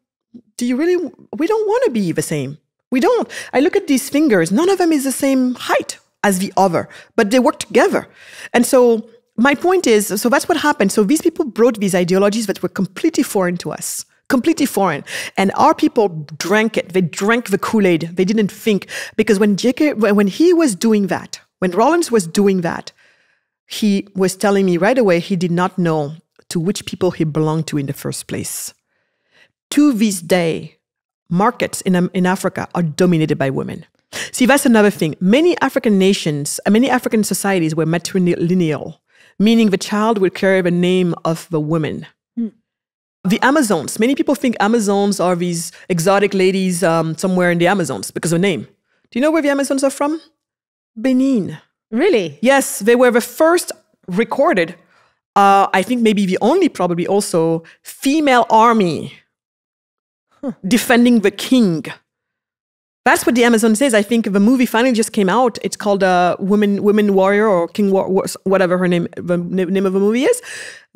do you really, we don't want to be the same. We don't. I look at these fingers, none of them is the same height as the other, but they work together. And so my point is so that's what happened. So these people brought these ideologies that were completely foreign to us. Completely foreign. And our people drank it. They drank the Kool-Aid. They didn't think. Because when JK, when he was doing that, when Rawlings was doing that, he was telling me right away he did not know to which people he belonged to in the first place. To this day, markets in, in Africa are dominated by women. See, that's another thing. Many African nations, uh, many African societies were matrilineal, meaning the child would carry the name of the woman. The Amazons, many people think Amazons are these exotic ladies um, somewhere in the Amazons because of the name. Do you know where the Amazons are from? Benin. really? Yes, they were the first recorded, uh, I think maybe the only, probably also, female army defending the king. That's what the Amazon says. I think the movie finally just came out. It's called uh, "Women, Women Warrior" or "King War," War- whatever her name, the name of the movie is.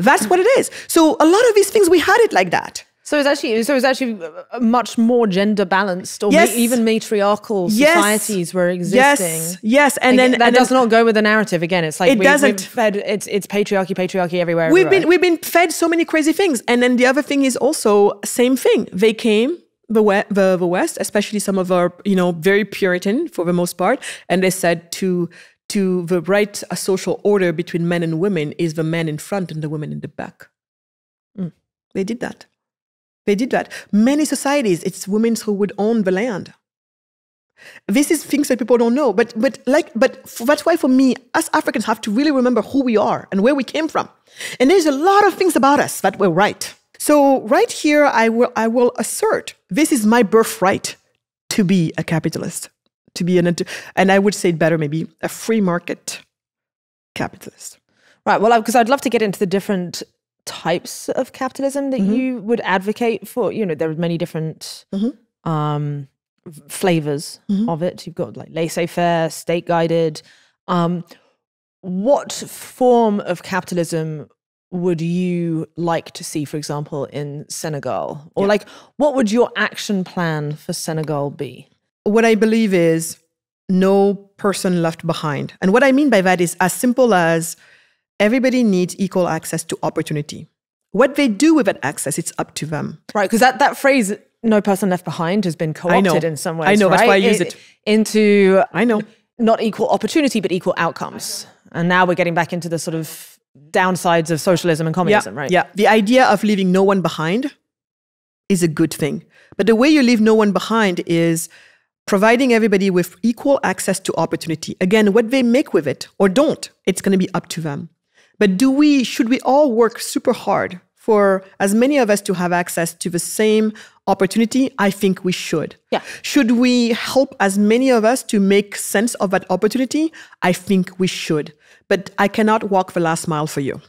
That's what it is. So a lot of these things we had it like that. So it's actually so it's actually uh, much more gender balanced, or ma- even matriarchal Yes. societies were existing. Yes, yes, and Again, then that and does then, not go with the narrative. Again, it's like It we, doesn't. Fed it's it's patriarchy, patriarchy everywhere. we've everywhere. been we've been fed so many crazy things and then the other thing is also same thing they came the the, the west especially some of our you know very puritan for the most part and they said to to the right a social order between men and women is the men in front and the women in the back. Mm. They did that. They did that. Many societies it's women who would own the land. This is things that people don't know but but like but that's why for me us africans have to really remember who we are and where we came from. And there's a lot of things about us that were right. So right here i will i will assert this is my birthright to be a capitalist to be an and i would say it better maybe a free market capitalist Right. Well, because I'd love to get into the different types of capitalism that Mm-hmm. you would advocate for. You know, there are many different Mm-hmm. um, v- flavors of it. You've got like laissez-faire, state-guided. Um, what form of capitalism would you like to see, for example, in Senegal? Or like, what would your action plan for Senegal be? What I believe is no person left behind. And what I mean by that is as simple as everybody needs equal access to opportunity. What they do with that access, it's up to them. Right, because that, that phrase, no person left behind, has been co opted in some ways. I know, that's why I use it. Into I know. not equal opportunity, but equal outcomes. And now we're getting back into the sort of downsides of socialism and Yeah, communism, right? yeah. The idea of leaving no one behind is a good thing. But the way you leave no one behind is providing everybody with equal access to opportunity. Again, what they make with it or don't, it's going to be up to them. But do we should we all work super hard for as many of us to have access to the same opportunity? I think we should. Yeah. Should we help as many of us to make sense of that opportunity? I think we should. But I cannot walk the last mile for you.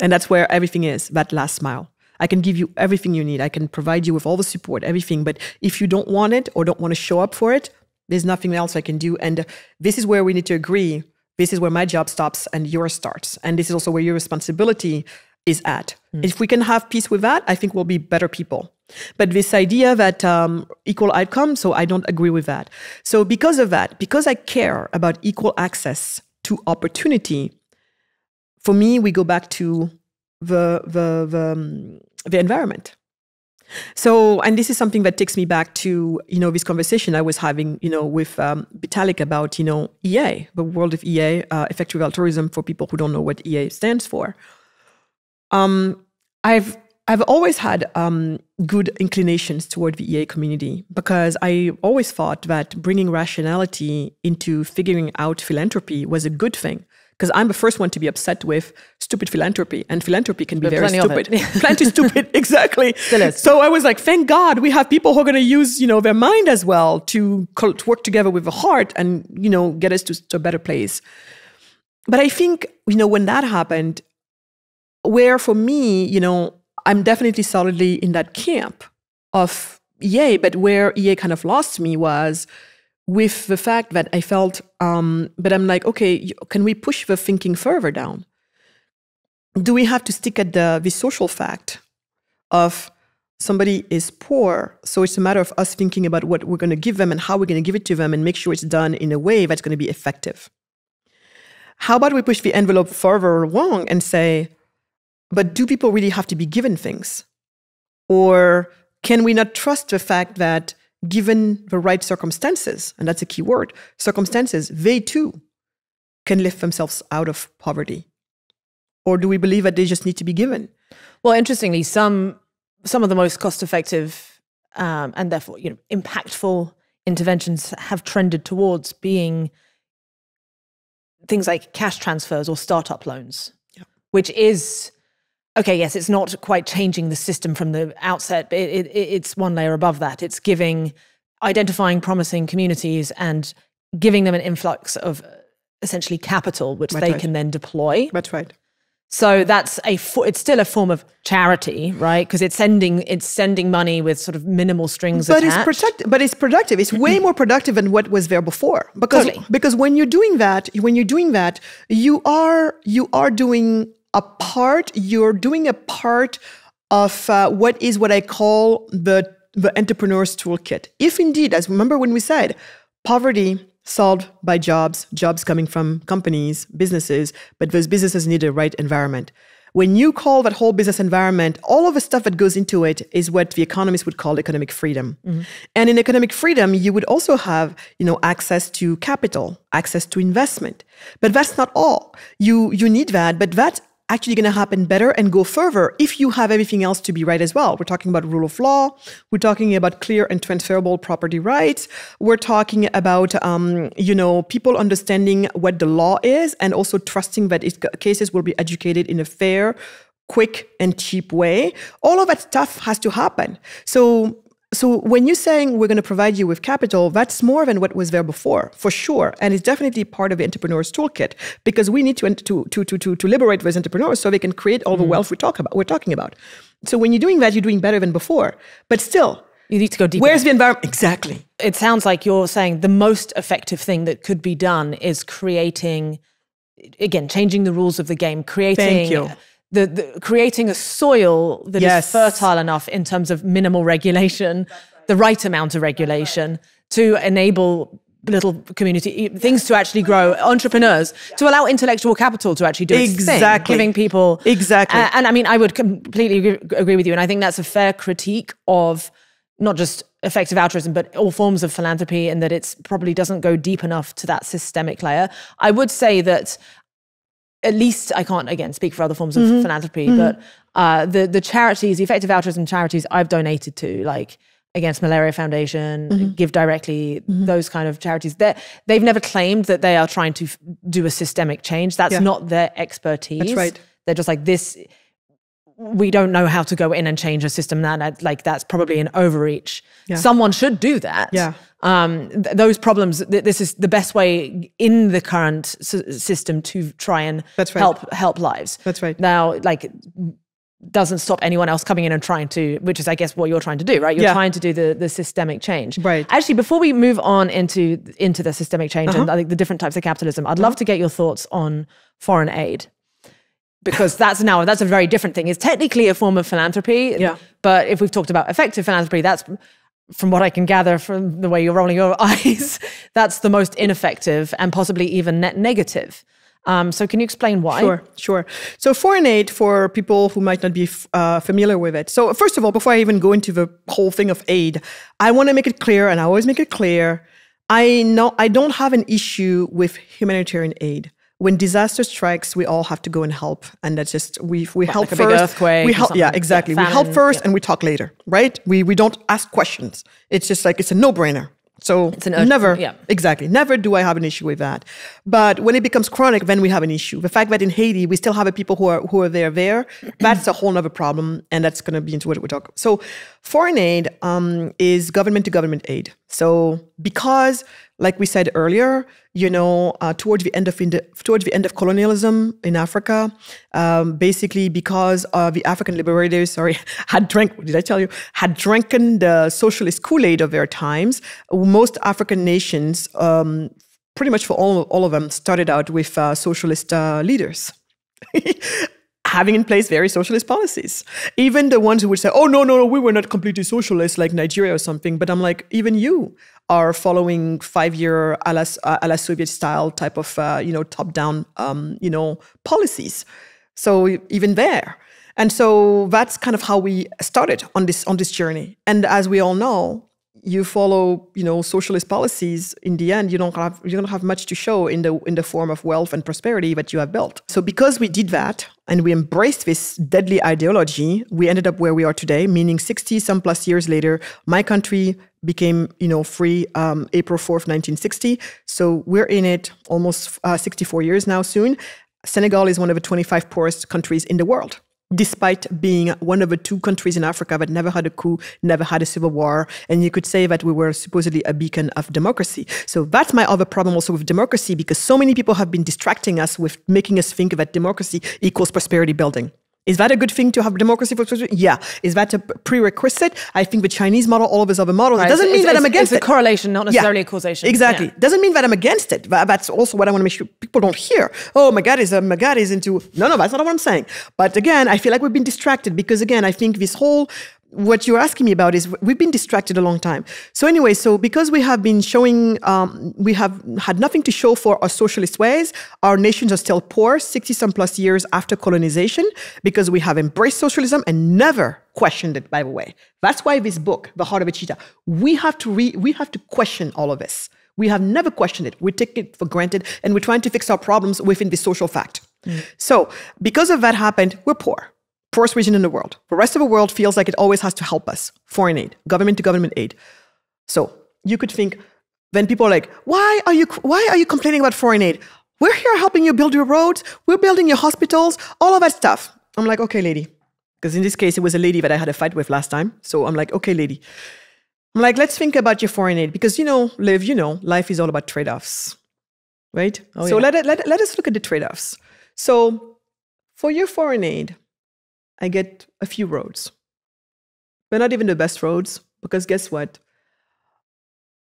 And that's where everything is, that last mile. I can give you everything you need. I can provide you with all the support, everything. But if you don't want it or don't want to show up for it, there's nothing else I can do. And this is where we need to agree. This is where my job stops and yours starts. And this is also where your responsibility is at. Mm. If we can have peace with that, I think we'll be better people. But this idea that um, equal outcome, so I don't agree with that. So because of that, because I care about equal access to opportunity, for me, we go back to the the the, um, the environment. So, and this is something that takes me back to you know this conversation I was having you know with um, Vitalik about you know EA, the world of EA, uh, effective altruism. For people who don't know what EA stands for, um, I've I've always had um, good inclinations toward the EA community because I always thought that bringing rationality into figuring out philanthropy was a good thing because I'm the first one to be upset with stupid philanthropy, and philanthropy can be but very stupid. (laughs) (laughs) plenty stupid, (laughs) exactly. So I was like, thank God we have people who are going to use, you know, their mind as well to, to work together with the heart and you know get us to, to a better place. But I think you know when that happened, where for me, you know, I'm definitely solidly in that camp of EA, but where EA kind of lost me was with the fact that I felt, um, but I'm like, okay, can we push the thinking further down? Do we have to stick at the, the social fact of somebody is poor, so it's a matter of us thinking about what we're going to give them and how we're going to give it to them and make sure it's done in a way that's going to be effective? How about we push the envelope further along and say, but do people really have to be given things? Or can we not trust the fact that given the right circumstances, and that's a key word, circumstances, they too can lift themselves out of poverty? Or do we believe that they just need to be given? Well, interestingly, some some of the most cost-effective um, and therefore you know impactful interventions have trended towards being things like cash transfers or startup loans, yeah. which is okay, yes, it's not quite changing the system from the outset, but it, it, it's one layer above that. It's giving, identifying promising communities and giving them an influx of uh, essentially capital, which that's they right. can then deploy. That's right. So that's a it's still a form of charity, right? Because it's sending it's sending money with sort of minimal strings but attached. It's protect, but it's productive. It's way more productive than what was there before. Because totally. because when you're doing that, when you're doing that, you are you are doing a part, you're doing a part of uh, what is what I call the, the entrepreneur's toolkit. If indeed, as remember when we said, poverty solved by jobs, jobs coming from companies, businesses, but those businesses need a right environment. When you call that whole business environment, all of the stuff that goes into it is what the economists would call economic freedom. Mm-hmm. And in economic freedom, you would also have, you know, access to capital, access to investment. But that's not all. You you need that, but that actually going to happen better and go further if you have everything else to be right as well. We're talking about rule of law. We're talking about clear and transferable property rights. We're talking about, um, you know, people understanding what the law is and also trusting that cases will be adjudicated in a fair, quick and cheap way. All of that stuff has to happen. So so when you're saying we're going to provide you with capital, that's more than what was there before, for sure, and it's definitely part of the entrepreneur's toolkit because we need to to to to to, liberate those entrepreneurs so they can create all the mm. wealth we talk about. We're talking about. So when you're doing that, you're doing better than before, but still. You need to go deeper. Where's the environment? Exactly. It sounds like you're saying the most effective thing that could be done is creating, again, changing the rules of the game, creating. Thank you the, the, creating a soil that yes. is fertile enough in terms of minimal regulation, the right amount of regulation to enable little community things to actually grow, entrepreneurs to allow intellectual capital to actually do exactly thing, giving people exactly. Uh, and I mean, I would completely agree, agree with you, and I think that's a fair critique of not just effective altruism, but all forms of philanthropy, and that it's probably doesn't go deep enough to that systemic layer. I would say that at least I can't again speak for other forms of mm-hmm. philanthropy, mm-hmm. but uh, the the charities, the effective altruism charities I've donated to, like against malaria foundation mm-hmm. GiveDirectly mm-hmm. those kind of charities they they've never claimed that they are trying to f- do a systemic change that's yeah. not their expertise that's right they're just like this we don't know how to go in and change a system that like that's probably an overreach yeah. someone should do that yeah um, th- those problems th- this is the best way in the current s- system to try and that's right. help help lives that's right now like doesn't stop anyone else coming in and trying to which is i guess what you're trying to do right you're yeah. trying to do the the systemic change right actually before we move on into into the systemic change uh-huh. and i think the different types of capitalism i'd uh-huh. love to get your thoughts on foreign aid because that's now that's a very different thing it's technically a form of philanthropy yeah but if we've talked about effective philanthropy that's from what i can gather from the way you're rolling your (laughs) eyes that's the most ineffective and possibly even net negative um, so, can you explain why? Sure, sure. So, foreign aid for people who might not be uh, familiar with it. So, first of all, before I even go into the whole thing of aid, I want to make it clear, and I always make it clear, I know I don't have an issue with humanitarian aid. When disaster strikes, we all have to go and help, and that's just we we help like first. earthquake. We help, yeah, exactly. We help first, yeah. and we talk later, right? We we don't ask questions. It's just like it's a no brainer. So it's an never, yeah. exactly, never do I have an issue with that. But when it becomes chronic, then we have an issue. The fact that in Haiti we still have people who are who are there there, (clears throat) that's a whole other problem, and that's going to be into what we talk. So foreign aid um, is government to government aid. So because like we said earlier, you know, uh, towards the end of towards the end of colonialism in Africa, um, basically because uh, the African liberators, (laughs) sorry, had drank. Did I tell you? Had drinking the socialist Kool Aid of their times. Most African nations, um, pretty much for all all of them, started out with uh, socialist uh, leaders. (laughs) having in place very socialist policies. Even the ones who would say, oh, no, no, no, we were not completely socialist like Nigeria or something. But I'm like, even you are following five-year a la, a la Soviet style type of, uh, you know, top-down, um, you know, policies. So even there. And so that's kind of how we started on this on this journey. And as we all know, you follow you know socialist policies in the end you don't have you don't have much to show in the in the form of wealth and prosperity that you have built. So because we did that and we embraced this deadly ideology we ended up where we are today meaning 60 some plus years later my country became you know free um, april 4th 1960 so we're in it almost uh, 64 years now soon. Senegal is one of the 25 poorest countries in the world despite being one of the two countries in Africa that never had a coup, never had a civil war. And you could say that we were supposedly a beacon of democracy. So that's my other problem also with democracy, because so many people have been distracting us with making us think that democracy equals prosperity building. Is that a good thing to have democracy for Yeah. Is that a prerequisite? I think the Chinese model, all of these other models, right. it doesn't it's, mean it's, that I'm against it. It's a correlation, not necessarily yeah. a causation. Exactly. Yeah. Doesn't mean that I'm against it. That's also what I want to make sure people don't hear. Oh, my God is, uh, my God is into, no, no, that's not what I'm saying. But again, I feel like we've been distracted because again, I think this whole what you're asking me about is we've been distracted a long time. So anyway, so because we have been showing, um, we have had nothing to show for our socialist ways. Our nations are still poor, 60 some plus years after colonization, because we have embraced socialism and never questioned it, by the way. That's why this book, The Heart of a Cheetah, we have to re- we have to question all of this. We have never questioned it. We take it for granted and we're trying to fix our problems within the social fact. Mm. So because of that happened, we're poor poorest region in the world. The rest of the world feels like it always has to help us. Foreign aid, government to government aid. So you could think, when people are like, why are you why are you complaining about foreign aid? We're here helping you build your roads, we're building your hospitals, all of that stuff. I'm like, okay, lady. Because in this case, it was a lady that I had a fight with last time. So I'm like, okay, lady. I'm like, let's think about your foreign aid. Because you know, Liv, you know, life is all about trade-offs. Right? Oh, so yeah. let, it, let, let us look at the trade-offs. So for your foreign aid, I get a few roads. But not even the best roads, because guess what?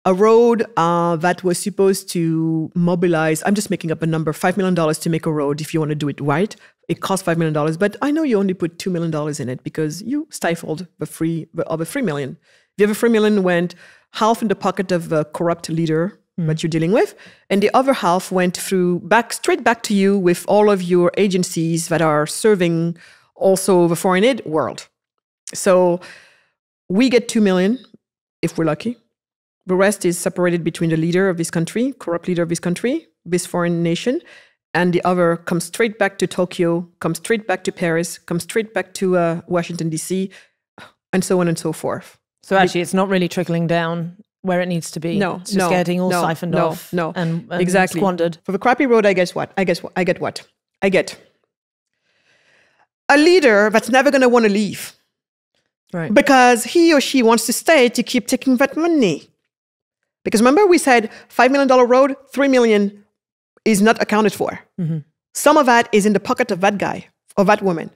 A road uh, that was supposed to mobilize, I'm just making up a number, $5 million to make a road if you want to do it right. It costs $5 million, but I know you only put $2 million in it because you stifled the free of a $3 million. The other 3 million went half in the pocket of a corrupt leader mm. that you're dealing with, and the other half went through back straight back to you with all of your agencies that are serving also the foreign aid world. So we get 2 million if we're lucky. The rest is separated between the leader of this country, corrupt leader of this country, this foreign nation, and the other comes straight back to Tokyo, comes straight back to Paris, comes straight back to uh, Washington, D.C., and so on and so forth. So actually, it's not really trickling down where it needs to be. No, it's just no, getting all no, siphoned no, off. no. and, and exactly squandered. For the crappy road, I guess what? I guess what? I get what? I get a leader that's never going to want to leave Right. because he or she wants to stay to keep taking that money. Because remember, we said $5 million road, 3 million is not accounted for. Some of that is in the pocket of that guy or that woman,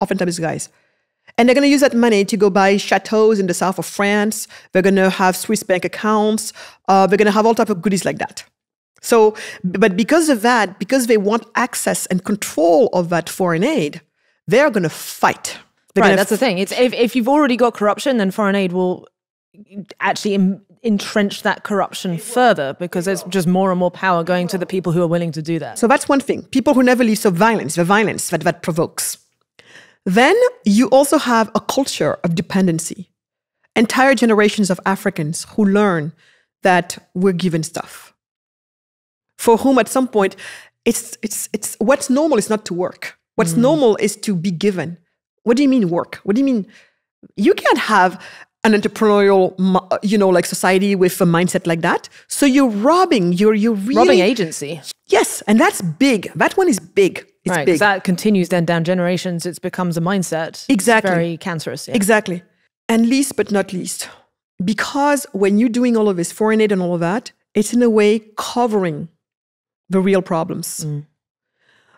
oftentimes guys. And they're going to use that money to go buy chateaus in the south of France. They're going to have Swiss bank accounts. Uh, they're going to have all type of goodies like that. So, but because of that, because they want access and control of that foreign aid, they're going to fight. They're Right, that's the thing. It's if, if you've already got corruption, then foreign aid will actually entrench that corruption further because there's just more and more power going to the people who are willing to do that. So that's one thing. People who never leave, so violence, the violence that that provokes. Then you also have a culture of dependency. Entire generations of Africans who learn that we're given stuff. For whom at some point it's it's it's what's normal is not to work. What's hmm. normal is to be given. What do you mean work? What do you mean you can't have an entrepreneurial you know like society with a mindset like that. So you're robbing, you're you're really Robbing agency. Yes, and that's big. That one is big. It's right. big. That continues then down generations. It becomes a mindset. It's Exactly. very cancerous. Yeah. Exactly. And least but not least, because when you're doing all of this foreign aid and all of that, it's in a way covering the real problems. Mm.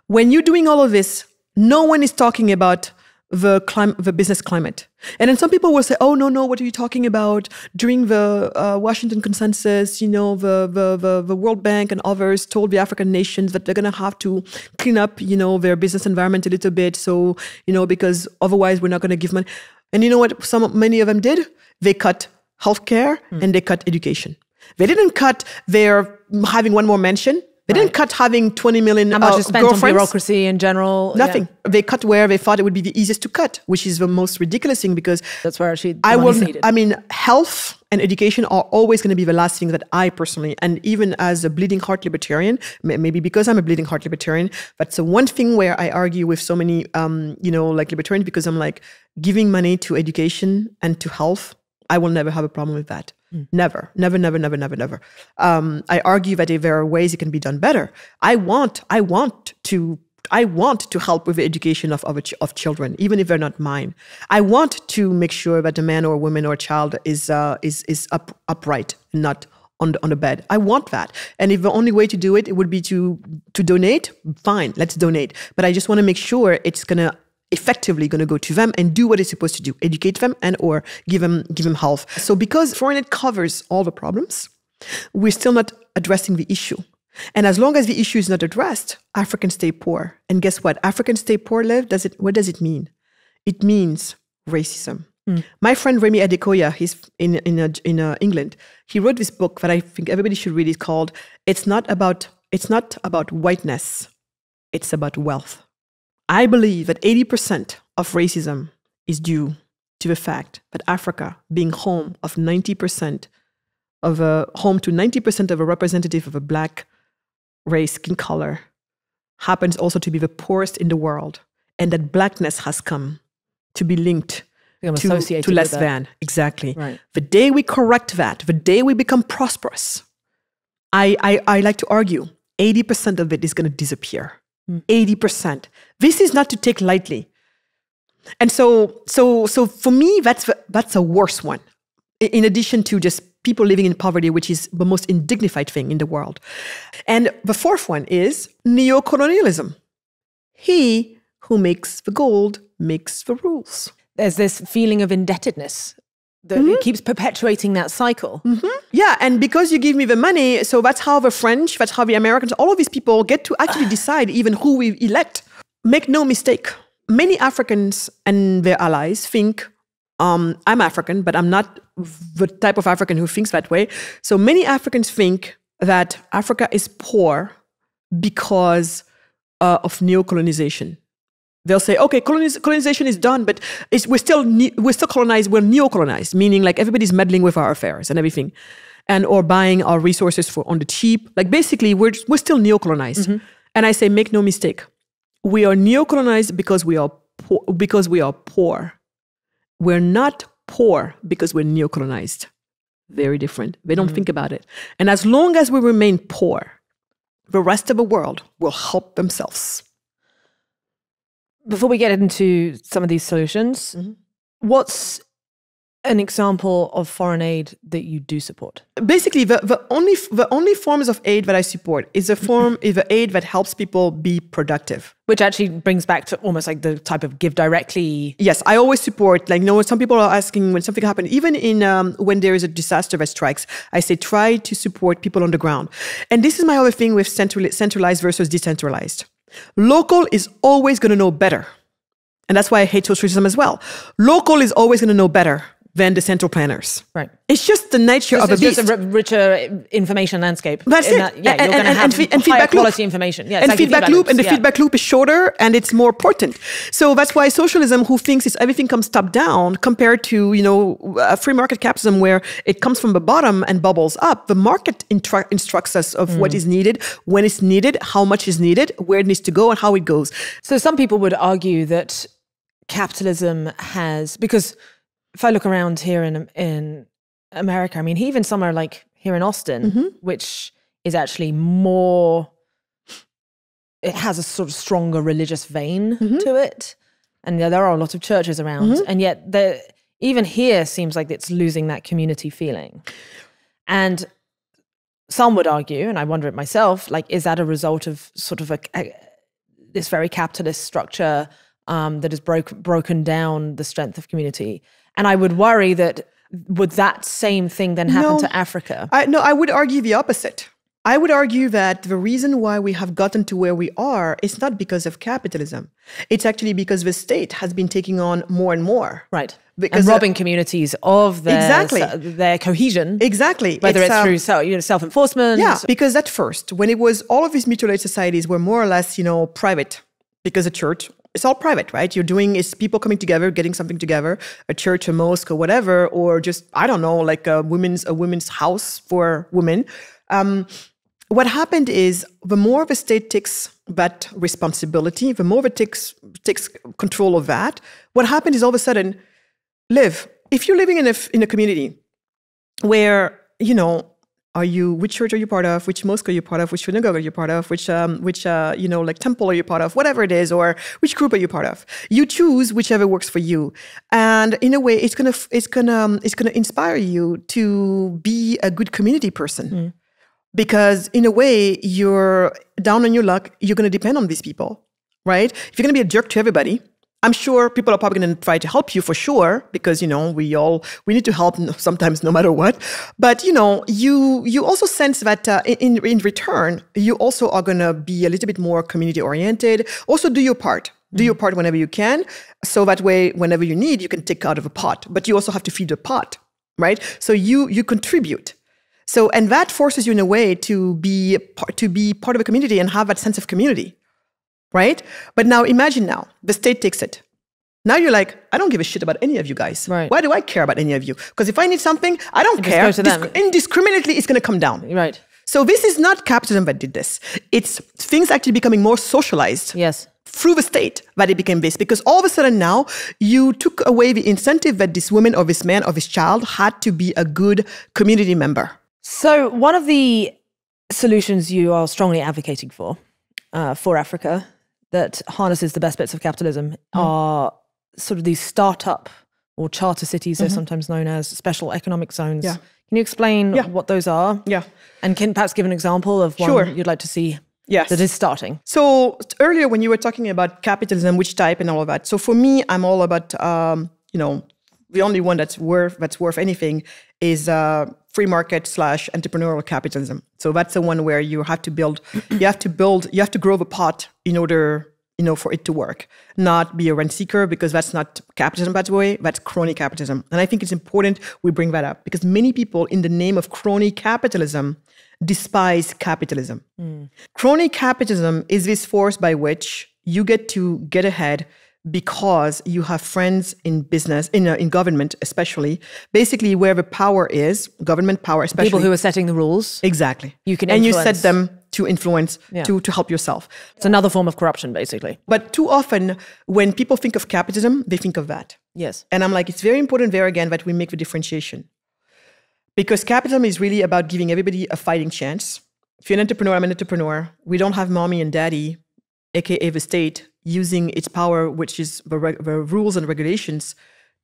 When you're doing all of this, no one is talking about the clim- the business climate. And then some people will say, "Oh no, no, what are you talking about?" During the uh, Washington Consensus, you know, the, the the the World Bank and others told the African nations that they're going to have to clean up, you know, their business environment a little bit. So, you know, because otherwise we're not going to give money. And you know what? Some many of them did. They cut healthcare and they cut education. They didn't cut their having one more mention. They didn't cut having 20 million How much uh, is spent on bureaucracy in general? Yeah. Nothing. They cut where they thought it would be the easiest to cut, which is the most ridiculous thing because That's where the I will. I mean, health and education are always going to be the last thing that I personally, and even as a bleeding heart libertarian, maybe because I'm a bleeding heart libertarian, that's the one thing where I argue with so many, um, you know, like libertarians because I'm like giving money to education and to health. I will never have a problem with that. Never, never, never, never, never, never. Um, I argue that if there are ways it can be done better. I want, I want to I want to help with the education of, of, ch- of children, even if they're not mine. I want to make sure that a man or a woman or a child is, uh, is, is up, upright, not on the, on the bed. I want that. And if the only way to do it, it would be to, to donate, fine, let's donate. But I just want to make sure it's going to effectively going to go to them and do what it's supposed to do educate them and or give them give them health so because foreign aid covers all the problems we're still not addressing the issue and as long as the issue is not addressed, Africans stay poor. And guess what? Africans stay poor live, does it what does it mean? It means racism. My friend Remi Adekoya, he's in in uh, in uh, England. He wrote this book that I think everybody should read. It's called "It's not about it's not about whiteness, it's about wealth." I believe that eighty percent of racism is due to the fact that Africa, being home of ninety percent of a home to 90% of a representative of a black race, skin color, happens also to be the poorest in the world. And that blackness has come to be linked to, to less than. Exactly. Right. The day we correct that, the day we become prosperous, I, I, I like to argue 80% of it is going to disappear. Hmm. 80%. This is not to take lightly. And so, so, so for me, that's that's a worse one. In addition to just people living in poverty, which is the most indignified thing in the world. And the fourth one is neocolonialism. He who makes the gold makes the rules. There's this feeling of indebtedness that Mm-hmm. it keeps perpetuating that cycle. Yeah, and because you give me the money, so that's how the French, that's how the Americans, all of these people get to actually (sighs) decide even who we elect. Make no mistake, many Africans and their allies think um, I'm African, but I'm not the type of African who thinks that way. So many Africans think that Africa is poor because uh, of neocolonization. They'll say, okay, coloniz- colonization is done, but it's, we're still ne- we're still colonized. We're neo-colonized, meaning like everybody's meddling with our affairs and everything, and or buying our resources for on the cheap. Like basically, we're we're still neo-colonized. Mm-hmm. And I say, make no mistake, we are neo-colonized because we are poor, because we are poor. We're not poor because we're neo-colonized. Very different. They don't mm-hmm. think about it. And as long as we remain poor, the rest of the world will help themselves. Before we get into some of these solutions, what's an example of foreign aid that you do support? Basically, the, the only the only forms of aid that I support is a (laughs) form is the aid that helps people be productive. Which actually brings back to almost like the type of GiveDirectly. Yes, I always support. Like, you know, some people are asking when something happened, even in um, when there is a disaster that strikes, I say try to support people on the ground. And this is my other thing with central, centralized versus decentralized. Local is always going to know better, and that's why I hate socialism as well. Local is always going to know better than the central planners. Right. It's just the nature of a It's beast. just a richer information landscape. That's in it. that- yeah, And- you're going to have and fe- and higher feedback loop. quality information. Yeah, and feedback loop, and the yeah. feedback loop is shorter and it's more important. So that's why socialism, who thinks it's everything comes top down, compared to you know a free market capitalism where it comes from the bottom and bubbles up. The market instructs us of Mm. what is needed, when it's needed, how much is needed, where it needs to go, and how it goes. So some people would argue that capitalism has because if I look around here in in America, I mean, even somewhere like here in Austin, Mm-hmm. which is actually more, it has a sort of stronger religious vein Mm-hmm. to it, and there are a lot of churches around, and yet the even here seems like it's losing that community feeling, and some would argue, and I wonder it myself, like, is that a result of sort of a, a this very capitalist structure um, that has broke, broken down the strength of community? And I would worry that would that same thing then happen No. to Africa? I no, I would argue the opposite. I would argue that the reason why we have gotten to where we are is not because of capitalism. It's actually because the state has been taking on more and more. right. Because, and uh, robbing communities of their, Exactly. their cohesion, Exactly. whether it's, um, through self, you know, self-enforcement. Yeah, because at first, when it was all of these mutual aid societies were more or less, you know, private, because the church, it's all private, right? You're doing is people coming together, getting something together, a church, a mosque, or whatever, or just I don't know, like a women's a women's house for women. Um, what happened is the more the state takes that responsibility, the more it takes takes control of that. What happened is all of a sudden, live. If you're living in a in a community where you know are you which church are you part of? Which mosque are you part of? Which synagogue are you part of? Which um, which uh, you know like temple are you part of? Whatever it is or which group are you part of? You choose whichever works for you. And in a way it's gonna it's gonna um, it's gonna inspire you to be a good community person. Because in a way you're down on your luck you're gonna depend on these people right? If you're gonna be a jerk to everybody I'm sure people are probably going to try to help you for sure because you know we all we need to help sometimes no matter what. But you know you you also sense that uh, in in return you also are going to be a little bit more community oriented. Also do your part. Do your part whenever you can, so that way whenever you need you can take out of a pot. But you also have to feed the pot, right? So you you contribute. So and that forces you in a way to be to be part of a community and have that sense of community right? But now imagine now the state takes it. Now you're like, I don't give a shit about any of you guys. Right. Why do I care about any of you? Because if I need something, I don't just care. Disc- indiscriminately, it's going to come down. Right. So this is not capitalism that did this. It's things actually becoming more socialized Yes. through the state that it became this. Because all of a sudden now you took away the incentive that this woman or this man or this child had to be a good community member. So one of the solutions you are strongly advocating for, uh, for Africa, that harnesses the best bits of capitalism, Mm. are sort of these startup or charter cities, they're sometimes known as special economic zones. Mm-hmm. Yeah. Can you explain Yeah. what those are? Yeah. And can perhaps give an example of one Sure. you'd like to see Yes. that is starting? So earlier, when you were talking about capitalism, which type and all of that. So for me, I'm all about um, you know the only one that's worth that's worth anything is uh, free market slash entrepreneurial capitalism. So that's the one where you have to build, you have to build, you have to grow the pot in order you know for it to work, not be a rent seeker because that's not capitalism by the way. That's crony capitalism, and I think it's important we bring that up because many people, in the name of crony capitalism, despise capitalism. Hmm. Crony capitalism is this force by which you get to get ahead because you have friends in business, in, uh, in government especially, basically where the power is, government power especially. People who are setting the rules. exactly. You can and you set them to influence, Yeah. to, to help yourself. It's another form of corruption, basically. But too often, when people think of capitalism, they think of that. Yes. And I'm like, it's very important there again that we make the differentiation. Because capitalism is really about giving everybody a fighting chance. If you're an entrepreneur, I'm an entrepreneur. We don't have mommy and daddy, aka the state, using its power, which is the, the rules and regulations,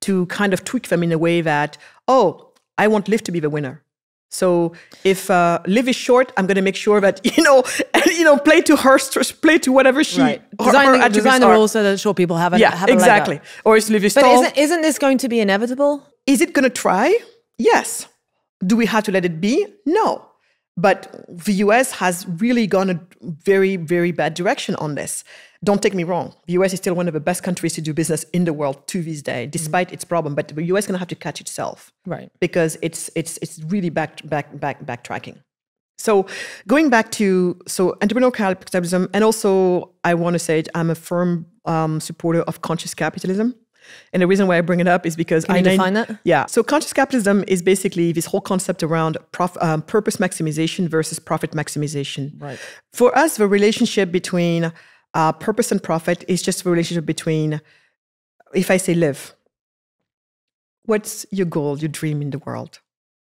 to kind of tweak them in a way that, oh, I want Liv to be the winner. So if uh, Liv is short, I'm going to make sure that (laughs) you know, (laughs) you know, play to her, play to whatever she Right. Design, her the, design the rules so that short people have a, Yeah, have a leg up. exactly. Or is Liv is But tall? isn't, isn't this going to be inevitable? Is it going to try? Yes. Do we have to let it be? No. But the US has really gone a very, very bad direction on this. Don't take me wrong. The US is still one of the best countries to do business in the world to this day, despite its problem. But the US is going to have to catch itself, Right. Because it's it's it's really back back back backtracking. So going back to so entrepreneurial capitalism, and also I want to say I'm a firm um, supporter of conscious capitalism. And the reason why I bring it up is because Can I define that? yeah. So conscious capitalism is basically this whole concept around prof, um, purpose maximization versus profit maximization. Right. For us, the relationship between uh, purpose and profit is just a relationship between, if I say Liv, what's your goal, your dream in the world?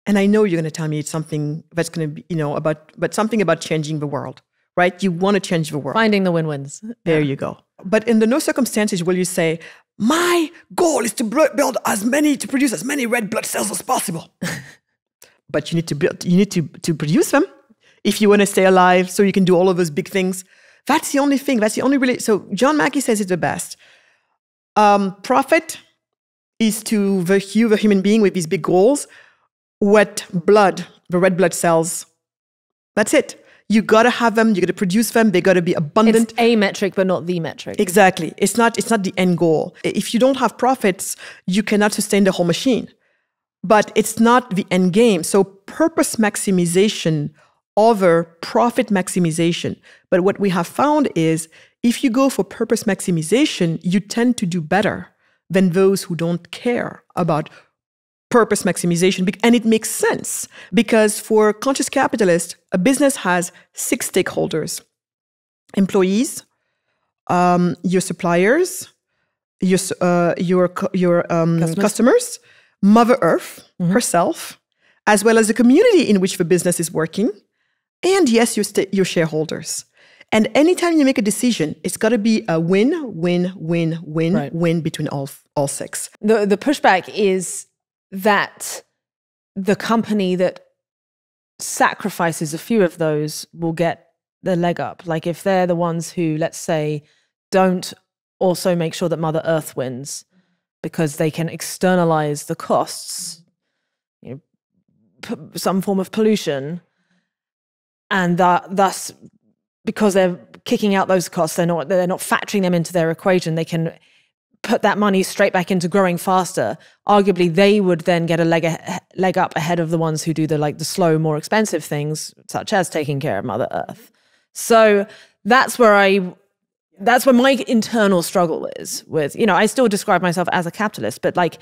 And I know you're going to tell me it's something that's going to be, you know, about, but something about changing the world, right? You want to change the world. Finding the win-wins. There you go. But in the no circumstances will you say, my goal is to build as many, to produce as many red blood cells as possible. (laughs) but you need to build, you need to, to produce them if you want to stay alive so you can do all of those big things. That's the only thing. That's the only really. So John Mackey says it the best. Um, profit is to the you, the human being with these big goals, what blood, the red blood cells. That's it. You gotta have them. You gotta produce them. They gotta be abundant. It's a metric, but not the metric. Exactly. It's not it's not the end goal. If you don't have profits, you cannot sustain the whole machine. But it's not the end game. So purpose maximization over profit maximization. But what we have found is if you go for purpose maximization, you tend to do better than those who don't care about purpose maximization. And it makes sense because for conscious capitalists, a business has six stakeholders employees, um, your suppliers, your uh, your your um, customers. Mother Earth herself, as well as the community in which the business is working, and yes, your sta- your shareholders. And anytime you make a decision, it's got to be a win, win, win, win, Right. win between all all six. the the pushback is that the company that sacrifices a few of those will get the leg up. Like if they're the ones who, let's say, don't also make sure that Mother Earth wins because they can externalize the costs, you know, some form of pollution, and that thus because they're kicking out those costs, they're not they're not factoring them into their equation. They can put that money straight back into growing faster. Arguably, they would then get a leg a- leg up ahead of the ones who do the like the slow, more expensive things, such as taking care of Mother Earth. So that's where I that's where my internal struggle is with you know I still describe myself as a capitalist, but like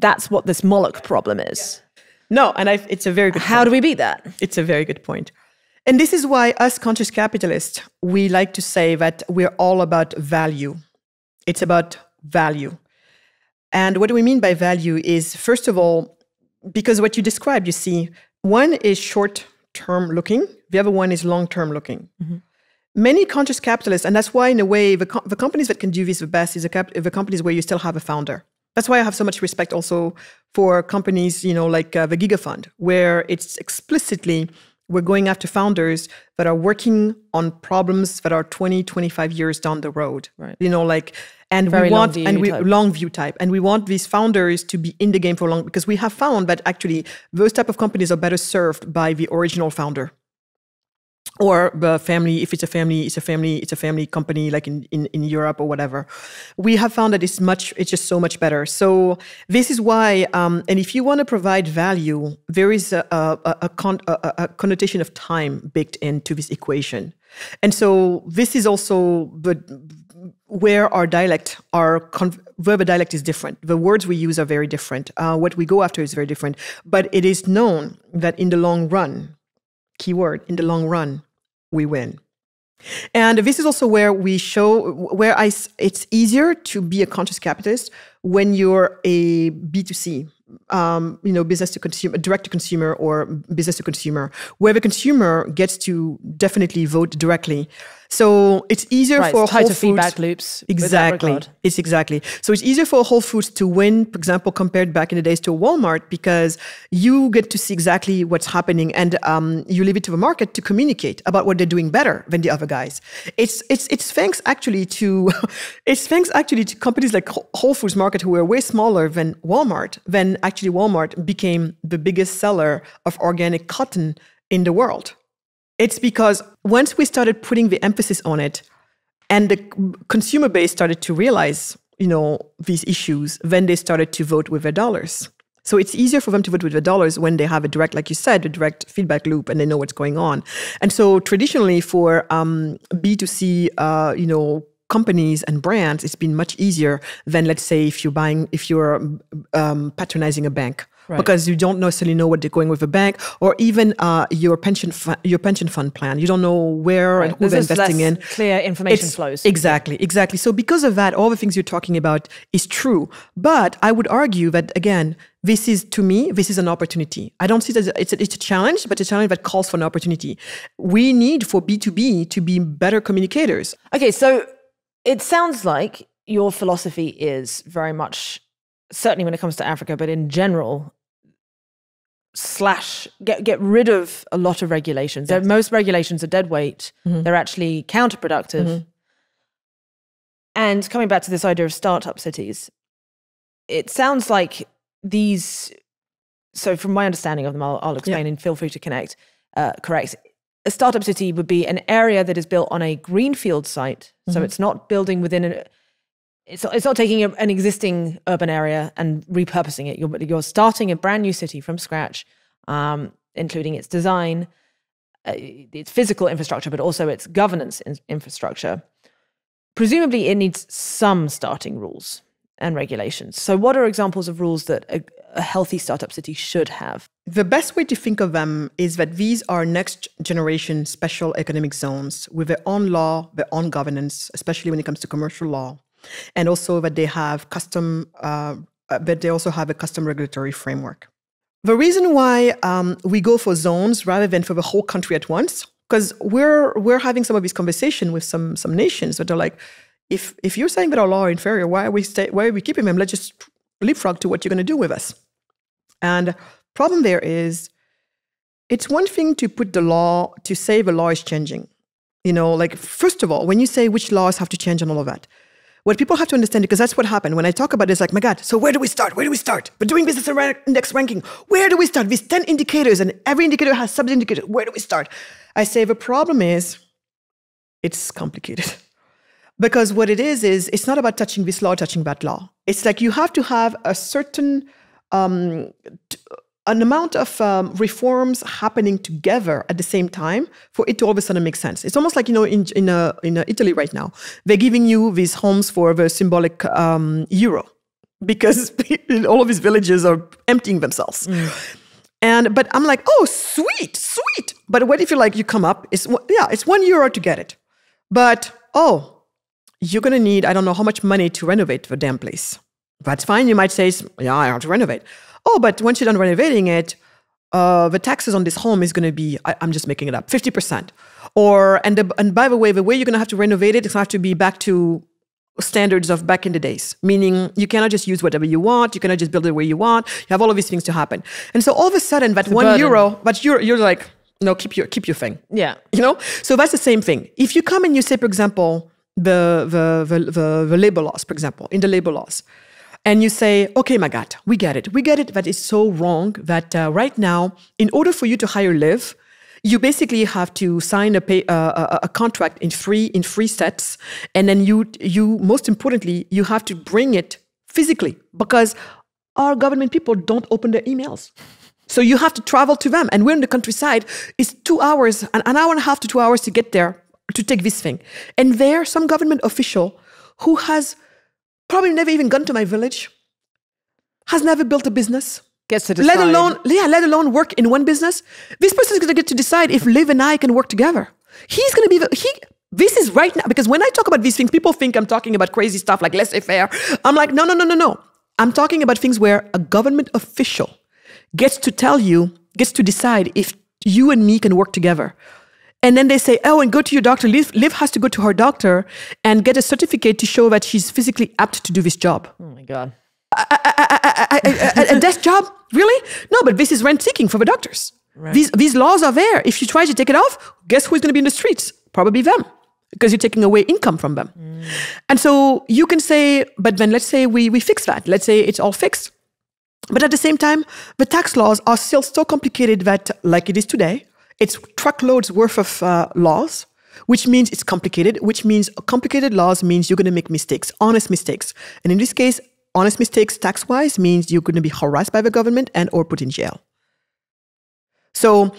that's what this Moloch problem is. No, and I, it's a very good. How do we beat that? It's a very good point. And this is why us conscious capitalists, we like to say that we're all about value. It's about value. And what do we mean by value is, first of all, because what you described, you see, one is short term looking, the other one is long term looking. Many conscious capitalists, and that's why, in a way, the, co- the companies that can do this the best is the, cap- the companies where you still have a founder. That's why I have so much respect also for companies, you know, like uh, the Gigafund, where it's explicitly we're going after founders that are working on problems that are 20, 25 years down the road. Right. You know, like, and Very we want, and we type. long view type, and we want these founders to be in the game for long because we have found that actually those type of companies are better served by the original founder or the family if it's a family it's a family it's a family company like in, in, in europe or whatever. We have found that it's much it's just so much better. So this is why um, and if you want to provide value there is a, a, a, con- a, a connotation of time baked into this equation. And so this is also the where our dialect our where the dialect is different. The words we use are very different. Uh, what we go after is very different. But it is known that in the long run keyword in the long run we win. And this is also where we show where I it's easier to be a conscious capitalist when you're a B2C um, you know, business to consumer, direct to consumer, or business to consumer, where the consumer gets to definitely vote directly. So it's easier right, for it's Whole Foods. feedback loops. Exactly. It's exactly. So it's easier for Whole Foods to win, for example, compared back in the days to Walmart, because you get to see exactly what's happening, and um, you leave it to the market to communicate about what they're doing better than the other guys. It's it's it's thanks actually to (laughs) it's thanks actually to companies like Whole Foods Market who are way smaller than Walmart. Then actually Walmart became the biggest seller of organic cotton in the world. It's because once we started putting the emphasis on it and the consumer base started to realize, you know, these issues, then they started to vote with their dollars. So it's easier for them to vote with their dollars when they have a direct, like you said, a direct feedback loop and they know what's going on. And so traditionally for um, B2C, uh, you know, companies and brands, it's been much easier than, let's say, if you're buying, if you're um, patronizing a bank. Right. Because you don't necessarily know what they're going with a bank, or even uh, your pension your pension fund plan. You don't know where right. and who There's they're investing in. Clear information it's, flows. Exactly, exactly. So because of that, all the things you're talking about is true. But I would argue that again, this is to me, this is an opportunity. I don't see that it's a, it's a challenge, but a challenge that calls for an opportunity. We need for B2B to be better communicators. Okay, so it sounds like your philosophy is very much certainly when it comes to Africa, but in general, slash get get rid of a lot of regulations. Yes. Most regulations are dead weight. Mm-hmm. They're actually counterproductive. Mm-hmm. And coming back to this idea of startup cities, it sounds like these. So, from my understanding of them, I'll, I'll explain, yeah. and feel free to connect. Uh, correct. A startup city would be an area that is built on a greenfield site, mm-hmm. so it's not building within an it's not, it's not taking a, an existing urban area and repurposing it. You're, you're starting a brand new city from scratch, um, including its design, uh, its physical infrastructure, but also its governance in- infrastructure. Presumably, it needs some starting rules and regulations. So, what are examples of rules that a, a healthy startup city should have? The best way to think of them is that these are next generation special economic zones with their own law, their own governance, especially when it comes to commercial law and also that they have custom, uh, that they also have a custom regulatory framework. The reason why um, we go for zones rather than for the whole country at once, because we're we're having some of these conversations with some some nations that are like, if if you're saying that our law are inferior, why are we stay, why are we keeping them? Let's just leapfrog to what you're going to do with us. And problem there is, it's one thing to put the law to say the law is changing. You know, like first of all, when you say which laws have to change and all of that, what people have to understand, because that's what happened. When I talk about it, it's like, my God, so where do we start? Where do we start? But doing business index ranking, where do we start? These 10 indicators, and every indicator has sub indicators. Where do we start? I say the problem is it's complicated. (laughs) because what it is, is it's not about touching this law, touching that law. It's like you have to have a certain um, an amount of um, reforms happening together at the same time for it to all of a sudden make sense. It's almost like you know in in, uh, in uh, Italy right now they're giving you these homes for the symbolic um, euro (laughs) because (laughs) all of these villages are emptying themselves. Mm. And but I'm like, oh sweet, sweet. But what if you like you come up? It's yeah, it's one euro to get it, but oh, you're gonna need I don't know how much money to renovate the damn place. That's fine. You might say, yeah, I have to renovate oh, but once you're done renovating it, uh, the taxes on this home is going to be, I, am just making it up, 50%. Or, and, the, and by the way, the way you're going to have to renovate it, it's going to have to be back to standards of back in the days, meaning you cannot just use whatever you want, you cannot just build it where you want, you have all of these things to happen. And so all of a sudden, that one burden. euro, but you're, you're like, no, keep your, keep your thing. Yeah. You know? So that's the same thing. If you come and you say, for example, the, the, the, the, the labor laws, for example, in the labor laws, and you say, okay, my God, we get it. We get it that it's so wrong that uh, right now, in order for you to hire Liv, you basically have to sign a, pay, uh, a, a contract in three in three sets, and then you you most importantly you have to bring it physically because our government people don't open their emails. So you have to travel to them, and we're in the countryside. It's two hours, an, an hour and a half to two hours to get there to take this thing. And there, some government official who has probably never even gone to my village, has never built a business. Gets to decide. Let alone, yeah, let alone work in one business. This person is going to get to decide if Liv and I can work together. He's going to be the, he. This is right now because when I talk about these things, people think I'm talking about crazy stuff like laissez-faire. I'm like, no, no, no, no, no. I'm talking about things where a government official gets to tell you, gets to decide if you and me can work together. And then they say, oh, and go to your doctor. Liv, Liv has to go to her doctor and get a certificate to show that she's physically apt to do this job. Oh my God. a, a desk job? Really? No, but this is rent seeking for the doctors. Right. These, these laws are there. If you try to take it off, guess who's going to be in the streets? Probably them because you're taking away income from them. Mm. And so you can say, but then let's say we, we fix that. Let's say it's all fixed. But at the same time, the tax laws are still so complicated that, like it is today, it's truckloads worth of uh, laws, which means it's complicated, which means complicated laws means you're going to make mistakes, honest mistakes. And in this case, honest mistakes tax wise means you're going to be harassed by the government and or put in jail. So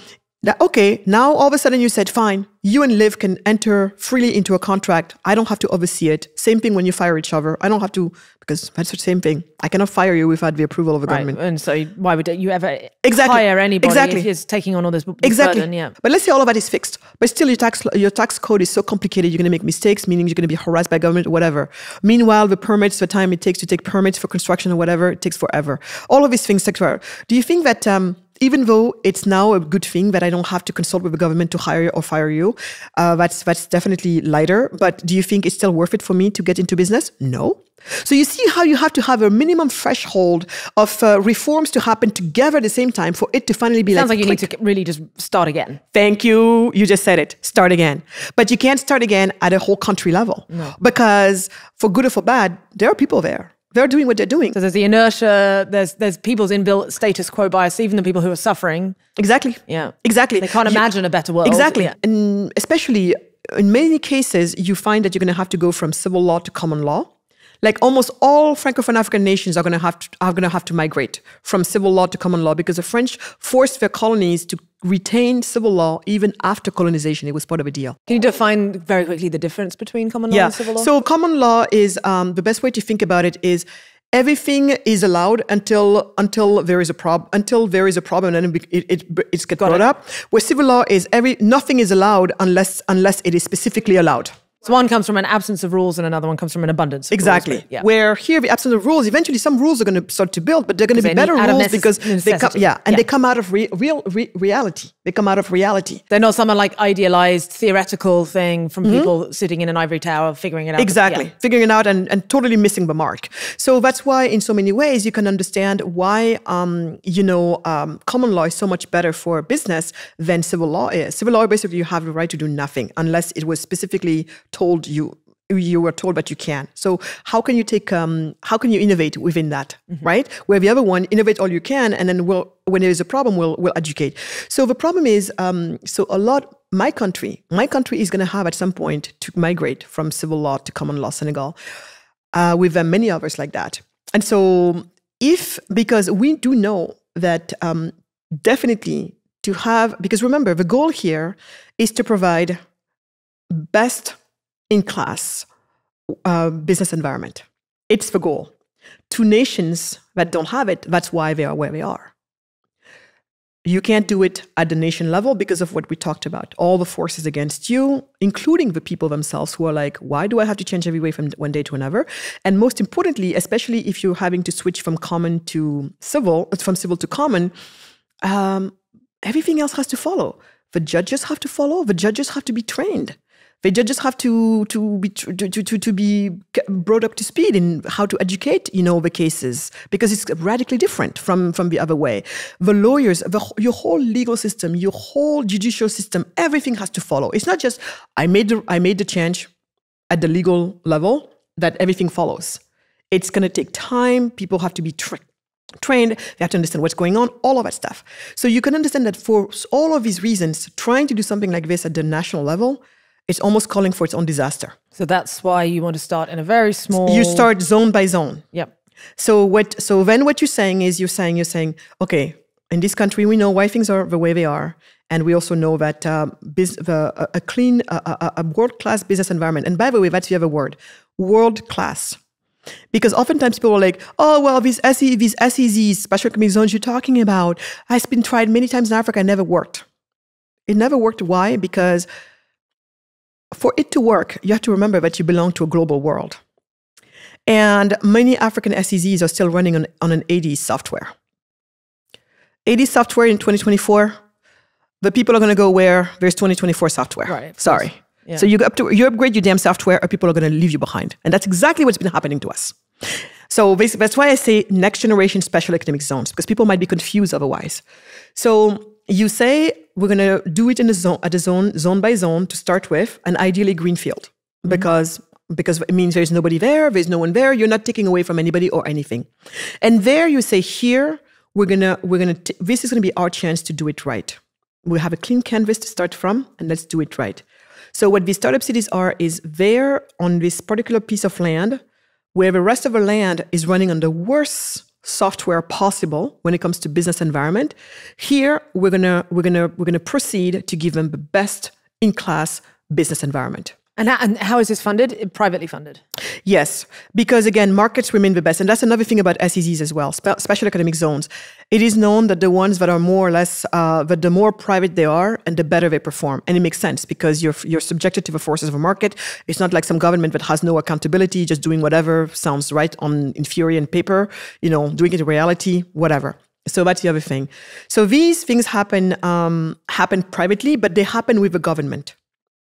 that, okay, now all of a sudden you said, fine, you and Liv can enter freely into a contract. I don't have to oversee it. Same thing when you fire each other. I don't have to, because that's the same thing. I cannot fire you without the approval of the right. government. And so why would you ever exactly. hire anybody exactly. if he's taking on all this, this exactly. burden? Yeah. But let's say all of that is fixed. But still your tax, your tax code is so complicated, you're going to make mistakes, meaning you're going to be harassed by government or whatever. Meanwhile, the permits, the time it takes to take permits for construction or whatever, it takes forever. All of these things take forever. Do you think that... Um, even though it's now a good thing that I don't have to consult with the government to hire or fire you, uh, that's that's definitely lighter. But do you think it's still worth it for me to get into business? No. So you see how you have to have a minimum threshold of uh, reforms to happen together at the same time for it to finally be like. Sounds like. like you click. need to really just start again. Thank you. You just said it. Start again. But you can't start again at a whole country level no. because, for good or for bad, there are people there they're doing what they're doing. So there's the inertia. There's there's people's inbuilt status quo bias. Even the people who are suffering. Exactly. Yeah. Exactly. They can't imagine a better world. Exactly. Yeah. And especially in many cases, you find that you're going to have to go from civil law to common law. Like almost all Francophone African nations are going to have to, are going to have to migrate from civil law to common law because the French forced their colonies to retain civil law even after colonization. It was part of a deal. Can you define very quickly the difference between common law yeah. and civil law? So common law is um, the best way to think about it is everything is allowed until until there is a problem until there is a problem and it, it, it it's get brought it. up. Where civil law is every nothing is allowed unless unless it is specifically allowed. So one comes from an absence of rules and another one comes from an abundance exactly. Rules, yeah. Where here the absence of rules, eventually some rules are going to start to build, but they're going to be better rules because they come, yeah, and yeah. they come out of re, real re, reality. They come out of reality. They're not some like idealized theoretical thing from mm-hmm. people sitting in an ivory tower figuring it out. Exactly, yeah. figuring it out and, and totally missing the mark. So that's why, in so many ways, you can understand why um, you know um, common law is so much better for business than civil law is. Civil law basically you have the right to do nothing unless it was specifically told you you were told but you can so how can you take um, how can you innovate within that mm-hmm. right? Where the other one innovate all you can and then we'll when there is a problem we'll we'll educate. So the problem is um, so a lot my country my country is going to have at some point to migrate from civil law to common law senegal uh, with uh, many others like that. And so if because we do know that um, definitely to have because remember the goal here is to provide best in class uh, business environment. It's the goal. To nations that don't have it, that's why they are where they are. You can't do it at the nation level because of what we talked about. All the forces against you, including the people themselves who are like, why do I have to change every way from one day to another? And most importantly, especially if you're having to switch from common to civil, from civil to common, um, everything else has to follow. The judges have to follow, the judges have to be trained. They just have to to be to, to, to be brought up to speed in how to educate you know the cases because it's radically different from from the other way. The lawyers, the, your whole legal system, your whole judicial system, everything has to follow. It's not just I made the I made the change at the legal level that everything follows. It's going to take time. People have to be tra- trained. They have to understand what's going on, all of that stuff. So you can understand that for all of these reasons, trying to do something like this at the national level it's almost calling for its own disaster. So that's why you want to start in a very small. You start zone by zone. Yep. So what? So then what you're saying is you're saying you're saying okay, in this country we know why things are the way they are, and we also know that uh, the, a, a clean, a, a world class business environment. And by the way, that's the other word, world class. Because oftentimes people are like, oh, well, these, SE, these SEZs, special economic zones you're talking about, has been tried many times in Africa and never worked. It never worked. Why? Because for it to work, you have to remember that you belong to a global world. And many African SEZs are still running on, on an 80s software. 80s software in 2024, the people are going to go where there's 2024 software. Right. Sorry. Yeah. So you up to you upgrade your damn software, or people are going to leave you behind, and that's exactly what's been happening to us. So that's why I say next generation special economic zones because people might be confused otherwise. So you say we're going to do it in a zone at a zone zone by zone to start with, and ideally greenfield mm-hmm. because because it means there's nobody there, there's no one there, you're not taking away from anybody or anything. And there you say here we're gonna we're gonna t- this is gonna be our chance to do it right. We have a clean canvas to start from, and let's do it right. So what these startup cities are is there on this particular piece of land where the rest of the land is running on the worst software possible when it comes to business environment. Here we're gonna we're gonna we're gonna proceed to give them the best in class business environment. And how, and how is this funded? Privately funded? Yes, because again, markets remain the best. And that's another thing about SEZs as well, spe- special economic zones. It is known that the ones that are more or less, uh, that the more private they are and the better they perform. And it makes sense because you're, you're subjected to the forces of a market. It's not like some government that has no accountability, just doing whatever sounds right on in theory and paper, you know, doing it in reality, whatever. So that's the other thing. So these things happen um, happen privately, but they happen with the government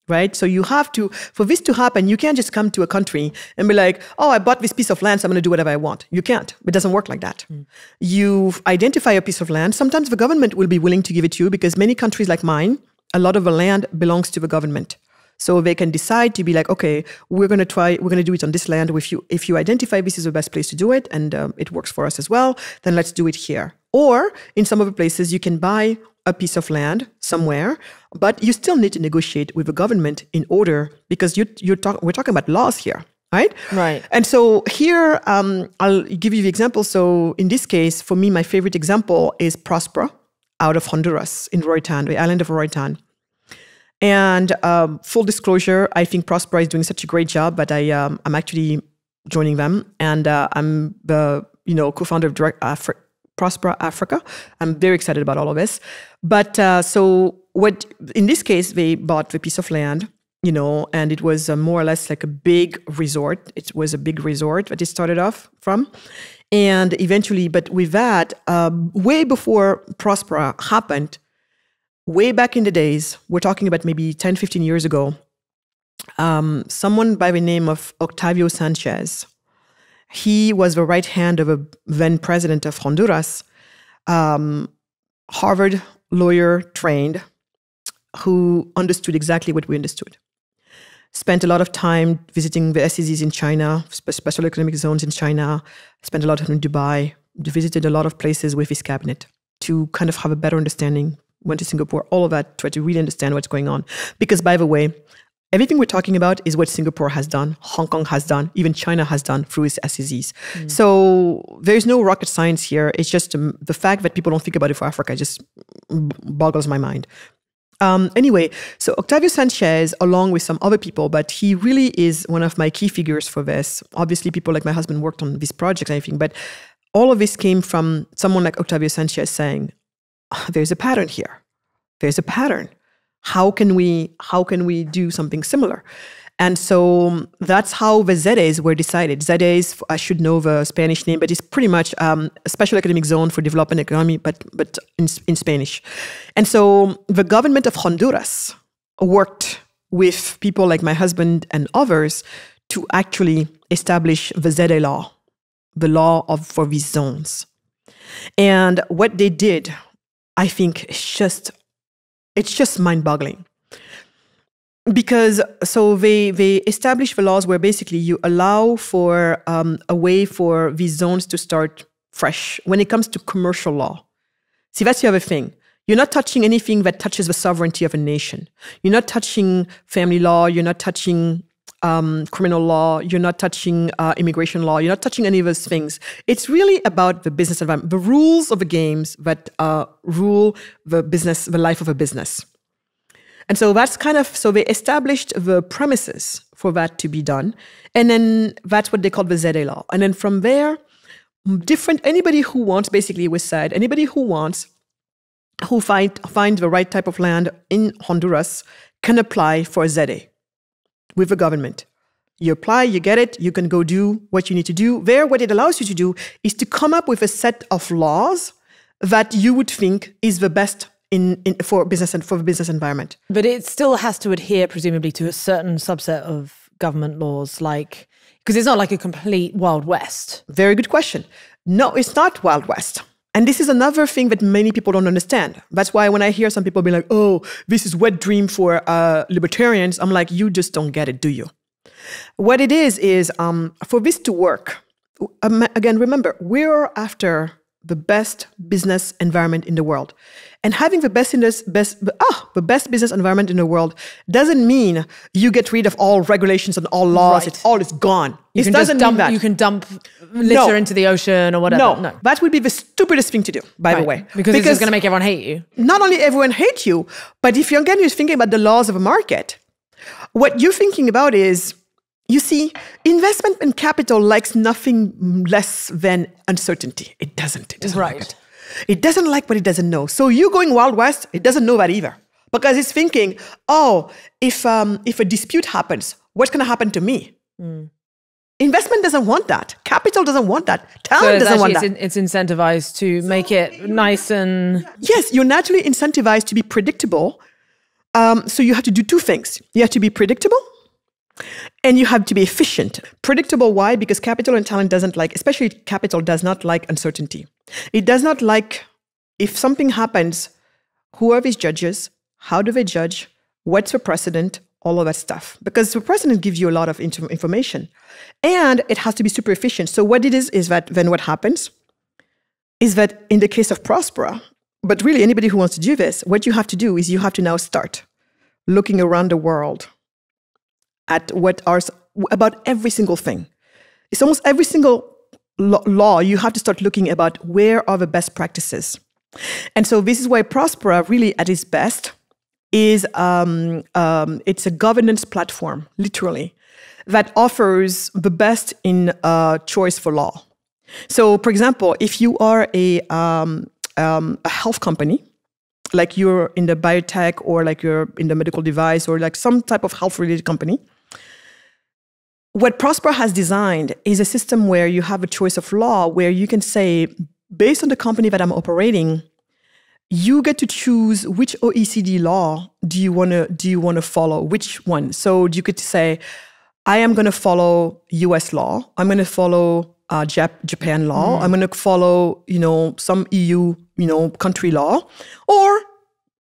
right? So you have to, for this to happen, you can't just come to a country and be like, oh, I bought this piece of land, so I'm going to do whatever I want. You can't. It doesn't work like that. Mm. You identify a piece of land. Sometimes the government will be willing to give it to you because many countries like mine, a lot of the land belongs to the government. So they can decide to be like, okay, we're going to try, we're going to do it on this land. If you if you identify this is the best place to do it and um, it works for us as well, then let's do it here. Or in some of the places, you can buy a piece of land somewhere, but you still need to negotiate with the government in order because you you're talk, we're talking about laws here, right? Right. And so here, um, I'll give you the example. So in this case, for me, my favorite example is Prospera out of Honduras in Roatan, the island of Roatan. And um, full disclosure, I think Prospera is doing such a great job, but I um, I'm actually joining them, and uh, I'm the you know co-founder of Direct Afri- Prospera Africa. I'm very excited about all of this. But uh, so what in this case they bought the piece of land, you know, and it was uh, more or less like a big resort. It was a big resort that it started off from. And eventually, but with that, um, way before Prospera happened, way back in the days, we're talking about maybe 10, 15 years ago, um, someone by the name of Octavio Sanchez, he was the right hand of a then president of Honduras, um, Harvard lawyer trained, who understood exactly what we understood. Spent a lot of time visiting the SEZs in China, special economic zones in China, spent a lot of time in Dubai, visited a lot of places with his cabinet to kind of have a better understanding went to Singapore, all of that, tried to really understand what's going on. Because, by the way, everything we're talking about is what Singapore has done, Hong Kong has done, even China has done through its SEZs. Mm. So there's no rocket science here. It's just um, the fact that people don't think about it for Africa just boggles my mind. Um, anyway, so Octavio Sanchez, along with some other people, but he really is one of my key figures for this. Obviously, people like my husband worked on these projects and everything, but all of this came from someone like Octavio Sanchez saying, there's a pattern here. There's a pattern. How can we how can we do something similar? And so that's how the ZEDEs were decided. ZEDEs, I should know the Spanish name, but it's pretty much um, a special economic zone for development economy, but but in, in Spanish. And so the government of Honduras worked with people like my husband and others to actually establish the ZEDE law, the law of for these zones. And what they did I think it's just it's just mind-boggling. Because so they they establish the laws where basically you allow for um, a way for these zones to start fresh when it comes to commercial law. See, that's the other thing. You're not touching anything that touches the sovereignty of a nation. You're not touching family law. You're not touching um, criminal law, you're not touching uh, immigration law, you're not touching any of those things. It's really about the business environment, the rules of the games that uh, rule the business, the life of a business. And so that's kind of so they established the premises for that to be done, and then that's what they call the ZEDE law. And then from there, different anybody who wants basically was said anybody who wants who find find the right type of land in Honduras can apply for ZEDE. With the government. You apply, you get it, you can go do what you need to do. There, what it allows you to do is to come up with a set of laws that you would think is the best in, in for business and for the business environment. But it still has to adhere, presumably, to a certain subset of government laws, like because it's not like a complete Wild West. Very good question. No, it's not Wild West. And this is another thing that many people don't understand. That's why when I hear some people be like, oh, this is wet dream for uh, libertarians, I'm like, you just don't get it, do you? What it is, is um, for this to work, um, again, remember, we're after the best business environment in the world. And having the best, this, best, ah, the best business environment in the world doesn't mean you get rid of all regulations and all laws. Right. It's all is gone. You it doesn't dump, mean that. You can dump litter no. into the ocean or whatever. No, no, that would be the stupidest thing to do, by right. the way. Because, because it's going to make everyone hate you. Not only everyone hate you, but if you're again you're thinking about the laws of a market, what you're thinking about is you see, investment in capital likes nothing less than uncertainty. It doesn't. It doesn't right. Like it. it doesn't like what it doesn't know. So you going Wild West, it doesn't know that either. Because it's thinking, oh, if um, if a dispute happens, what's going to happen to me? Mm. Investment doesn't want that. Capital doesn't want that. Talent so doesn't want that. It's, in, it's incentivized to so make it nice and yes, you're naturally incentivized to be predictable. Um, so you have to do two things. You have to be predictable and you have to be efficient. Predictable, why? Because capital and talent doesn't like, especially capital does not like uncertainty. It does not like if something happens, who are these judges? How do they judge? What's the precedent? All of that stuff. Because the precedent gives you a lot of information. And it has to be super efficient. So what it is, is that then what happens is that in the case of Prospera, but really anybody who wants to do this, what you have to do is you have to now start looking around the world at what are about every single thing. It's almost every single law you have to start looking about where are the best practices. And so this is why Prospera really at its best is um, um, it's a governance platform, literally, that offers the best in uh, choice for law. So, for example, if you are a, um, um a health company, like you're in the biotech or like you're in the medical device or like some type of health related company, what Prosper has designed is a system where you have a choice of law where you can say, based on the company that I'm operating, you get to choose which OECD law do you want to do you want to follow, which one. So you could say, I am going to follow U.S. law. I'm going to follow uh, Jap- Japan law. Mm. I'm going to follow, you know, some EU, you know, country law, or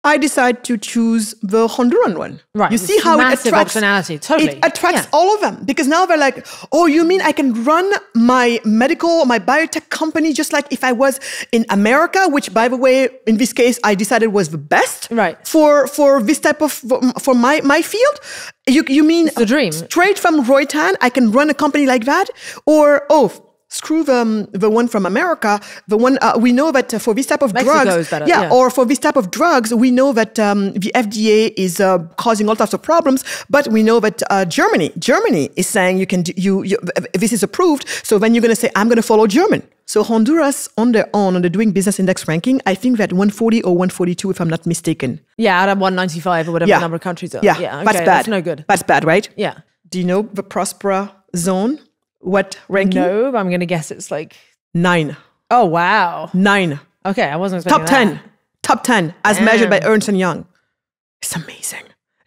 I decide to choose the Honduran one. Right. You see how it attracts optionality. Totally. It attracts yeah. all of them because now they're like, oh, you mean I can run my medical, my biotech company just like if I was in America, which by the way, in this case, I decided was the best. Right. For for this type of for my my field. You you mean it's the dream straight from Roatan? I can run a company like that, or oh screw the, the one from America, the one uh, we know that uh, for this type of Mexico drugs, better, yeah, yeah, or for this type of drugs, we know that um, the FDA is uh, causing all types of problems. But we know that uh, Germany, Germany is saying you can do, you, you this is approved. So then you're going to say I'm going to follow German. So Honduras on their own on the Doing Business Index ranking, I think that 140 or 142, if I'm not mistaken. Yeah, out of 195 or whatever yeah. number of countries are. Yeah, yeah okay, that's bad. That's no good. That's bad, right? Yeah. Do you know the Prospera zone? What ranking? No, I'm going to guess it's like nine. Oh wow, nine. Okay, I wasn't top ten. That. Top ten as Damn. measured by Ernst and Young. It's amazing.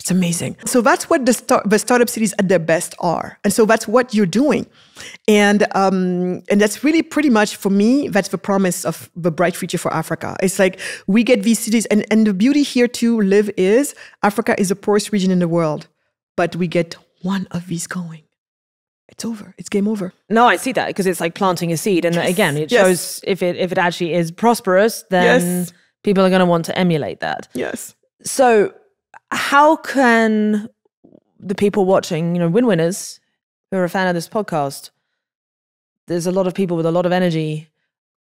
It's amazing. So that's what the, start, the startup cities at their best are, and so that's what you're doing, and um, and that's really pretty much for me. That's the promise of the bright future for Africa. It's like we get these cities, and and the beauty here to live is Africa is the poorest region in the world, but we get one of these going it's over. It's game over. No, I see that because it's like planting a seed, and yes. again, it yes. shows if it if it actually is prosperous, then yes. people are going to want to emulate that. Yes. So, how can the people watching, you know, win winners who are a fan of this podcast? There's a lot of people with a lot of energy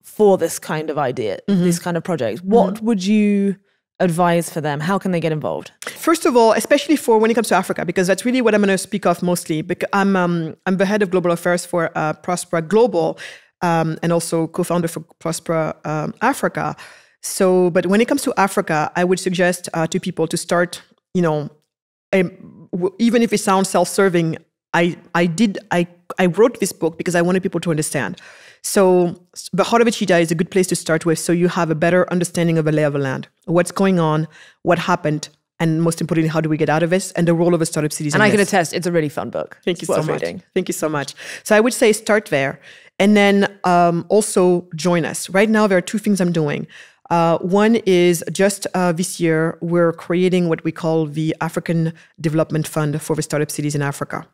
for this kind of idea, mm-hmm. this kind of project. What mm-hmm. would you advise for them? How can they get involved? First of all, especially for when it comes to Africa, because that's really what I'm going to speak of mostly. Because I'm um, I'm the head of global affairs for uh, Prospera Global, um, and also co-founder for Prospera um, Africa. So, but when it comes to Africa, I would suggest uh, to people to start, you know, a, w- even if it sounds self-serving, I I did I I wrote this book because I wanted people to understand. So the heart of a cheetah is a good place to start with, so you have a better understanding of the lay of the land, what's going on, what happened, and most importantly, how do we get out of this, and the role of a startup cities. And I can this. attest, it's a really fun book. Thank you so much. reading. Thank you so much. So I would say start there, and then um, also join us. Right now, there are two things I'm doing. Uh, one is just uh, this year we're creating what we call the African Development Fund for the startup cities in Africa.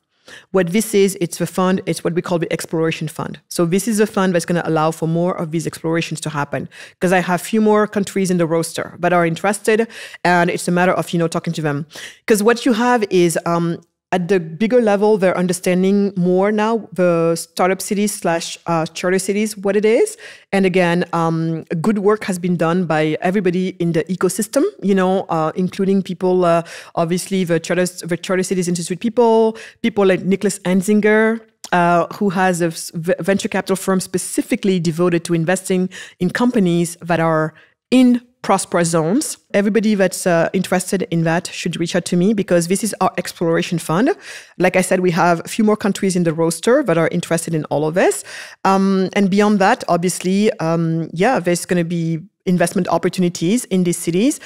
What this is, it's the fund, it's what we call the exploration fund. So this is a fund that's going to allow for more of these explorations to happen. Because I have a few more countries in the roster that are interested, and it's a matter of you know talking to them. Because what you have is um, at the bigger level, they're understanding more now the startup cities slash uh, charter cities what it is. And again, um, good work has been done by everybody in the ecosystem. You know, uh, including people, uh, obviously the charter the charter cities institute people, people like Niklas Anzinger. Uh, who has a venture capital firm specifically devoted to investing in companies that are in prosperous zones. Everybody that's uh, interested in that should reach out to me because this is our exploration fund. Like I said, we have a few more countries in the roster that are interested in all of this. Um, and beyond that, obviously, um, yeah, there's going to be investment opportunities in these cities.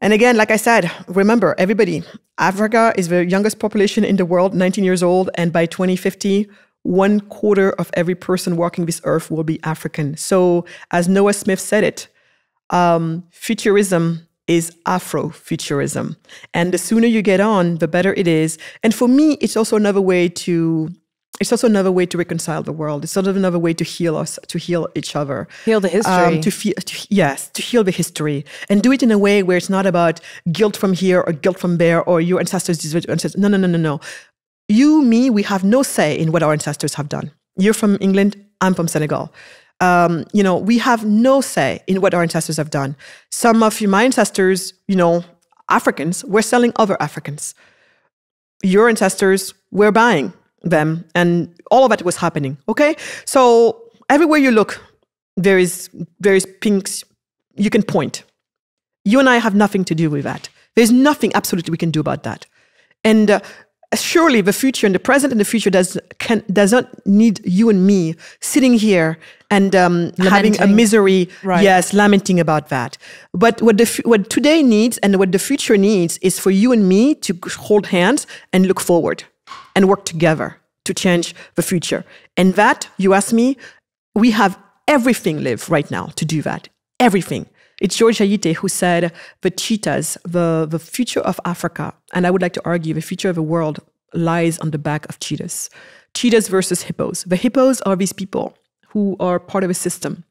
And again, like I said, remember everybody, Africa is the youngest population in the world, 19 years old. And by 2050, one quarter of every person walking this earth will be African. So, as Noah Smith said it, um, futurism is Afrofuturism. And the sooner you get on, the better it is. And for me, it's also another way to. It's also another way to reconcile the world. It's sort of another way to heal us, to heal each other, Heal the history. um, to feel, to, yes, to heal the history, and do it in a way where it's not about guilt from here or guilt from there or your ancestors. deserve your ancestors. No, no, no, no, no. You, me, we have no say in what our ancestors have done. You're from England. I'm from Senegal. Um, you know, we have no say in what our ancestors have done. Some of my ancestors, you know, Africans, were selling other Africans. Your ancestors were buying them, and all of that was happening. Okay, so everywhere you look, there is there is pinks. You can point. You and I have nothing to do with that. There's nothing absolutely we can do about that. And uh, surely the future and the present and the future does can does not need you and me sitting here and um, having a misery. Right. Yes, lamenting about that. But what the what today needs and what the future needs is for you and me to hold hands and look forward and work together to change the future. And that, you ask me, we have everything live right now to do that. Everything. It's George Ayittey who said the cheetahs, the, the future of Africa, and I would like to argue the future of the world lies on the back of cheetahs. Cheetahs versus hippos. The hippos are these people who are part of a system.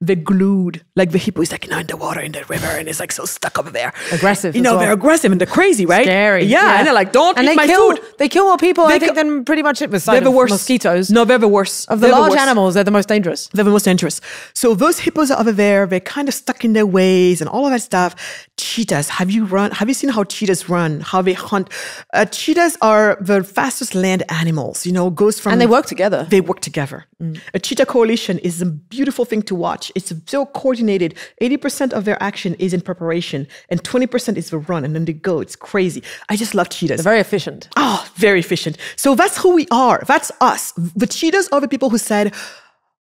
They're glued, like the hippo is like you know, in the water in the river and it's like so stuck up there. Aggressive You know, well. they're aggressive and they're crazy, right? Scary. Yeah, and they're like, don't and eat they my kill, food. They kill more people, I They think, kill- than pretty much it They're besides the worst. mosquitoes. No, they're the worst. Of the They're large worst. animals, they're the most dangerous. They're the most dangerous. So those hippos are over there. They're kind of stuck in their ways and all of that stuff. Cheetahs. Have you run? Have you seen how cheetahs run? How they hunt? Uh, cheetahs are the fastest land animals. You know, goes from And they work together. They work together. A cheetah coalition is a beautiful thing to watch. It's so coordinated. Eighty percent of their action is in preparation, and twenty percent is the run, and then they go. It's crazy. I just love cheetahs. They're very efficient. Oh, very efficient. So that's who we are. That's us. The cheetahs are the people who said,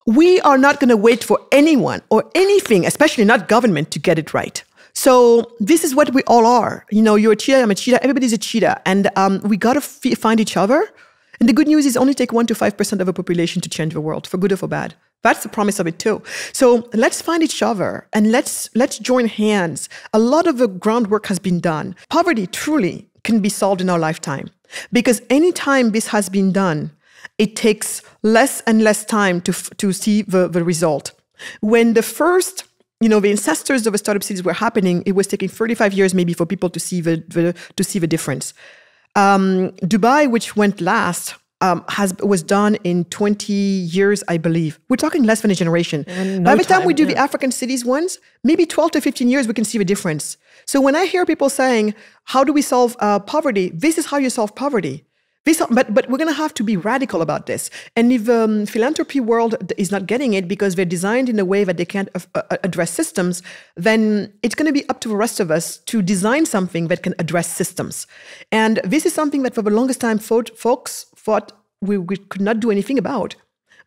we are not going to wait for anyone or anything, especially not government, to get it right. So this is what we all are. You know, you're a cheetah, I'm a cheetah, everybody's a cheetah. And um, we got to find each other. And the good news is only take 1% to 5% of a population to change the world, for good or for bad. That's the promise of it too. So let's find each other and let's let's join hands. A lot of the groundwork has been done. Poverty truly can be solved in our lifetime because anytime this has been done, it takes less and less time to, to see the, the result. When the first, you know, the ancestors of the startup cities were happening, it was taking 35 years maybe for people to see the, the to see the difference. Um, Dubai, which went last, um, has was done in 20 years, I believe. We're talking less than a generation. By the time, time, we do the African cities ones, maybe 12 to 15 years, we can see the difference. So when I hear people saying, "How do we solve uh, poverty?" This is how you solve poverty This, but but we're going to have to be radical about this. And if um, philanthropy world is not getting it because they're designed in a way that they can't uh, address systems, then it's going to be up to the rest of us to design something that can address systems. And this is something that for the longest time, folks thought we, we could not do anything about.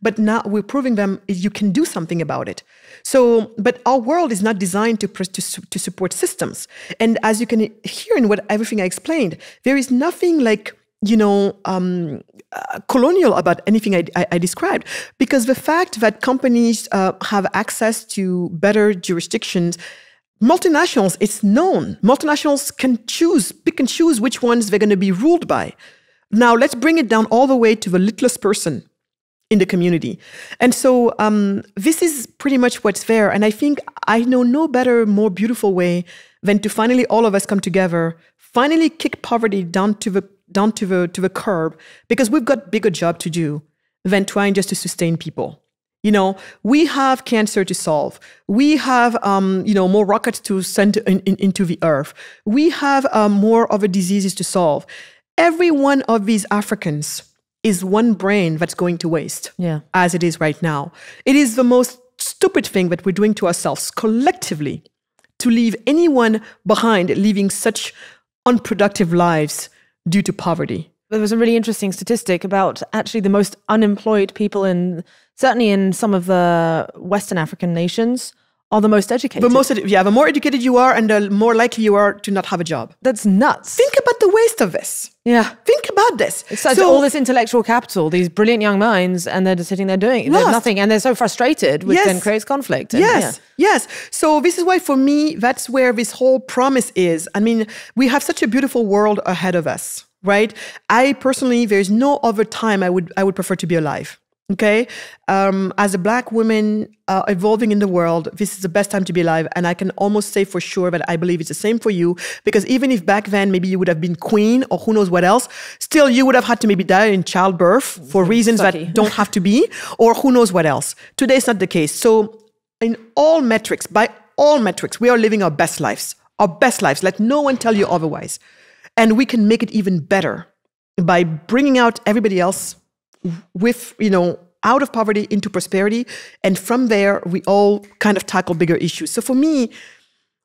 But now we're proving them you can do something about it. So, but our world is not designed to, to, to support systems. And as you can hear in what everything I explained, there is nothing like you know, um, uh, colonial about anything I, I, I, described, because the fact that companies uh, have access to better jurisdictions, multinationals, it's known. Multinationals can choose, pick and choose which ones they're going to be ruled by. Now, let's bring it down all the way to the littlest person in the community. And so um, this is pretty much what's there. And I think I know no better, more beautiful way than to finally all of us come together, finally kick poverty down to the down to the to the curb because we've got bigger job to do than trying just to sustain people. You know, we have cancer to solve. We have, um, you know, more rockets to send in, in, into the earth. We have um, more of a diseases to solve. Every one of these Africans is one brain that's going to waste. Yeah. As it is right now, it is the most stupid thing that we're doing to ourselves collectively to leave anyone behind, leaving such unproductive lives due to poverty. There was a really interesting statistic about actually the most unemployed people in certainly in some of the Western African nations are the most educated. The most, yeah, the more educated you are, and the more likely you are to not have a job. That's nuts. Think about the waste of this. Yeah. Think about this. It's so, all this intellectual capital, these brilliant young minds, and they're just sitting there doing nothing, and they're so frustrated, which yes. then creates conflict. And, yes, yeah. yes. So this is why, for me, that's where this whole promise is. I mean, we have such a beautiful world ahead of us right? I personally, there's no other time I would I would prefer to be alive. Okay, um, as a black woman uh, evolving in the world, this is the best time to be alive, and I can almost say for sure that I believe it's the same for you. Because even if back then maybe you would have been queen or who knows what else, still you would have had to maybe die in childbirth for reasons Sucky. that don't have to be, or who knows what else. Today is not the case. So, in all metrics, by all metrics, we are living our best lives, our best lives. Let no one tell you otherwise. And we can make it even better by bringing out everybody else with, you know, out of poverty into prosperity. And from there, we all kind of tackle bigger issues. So for me,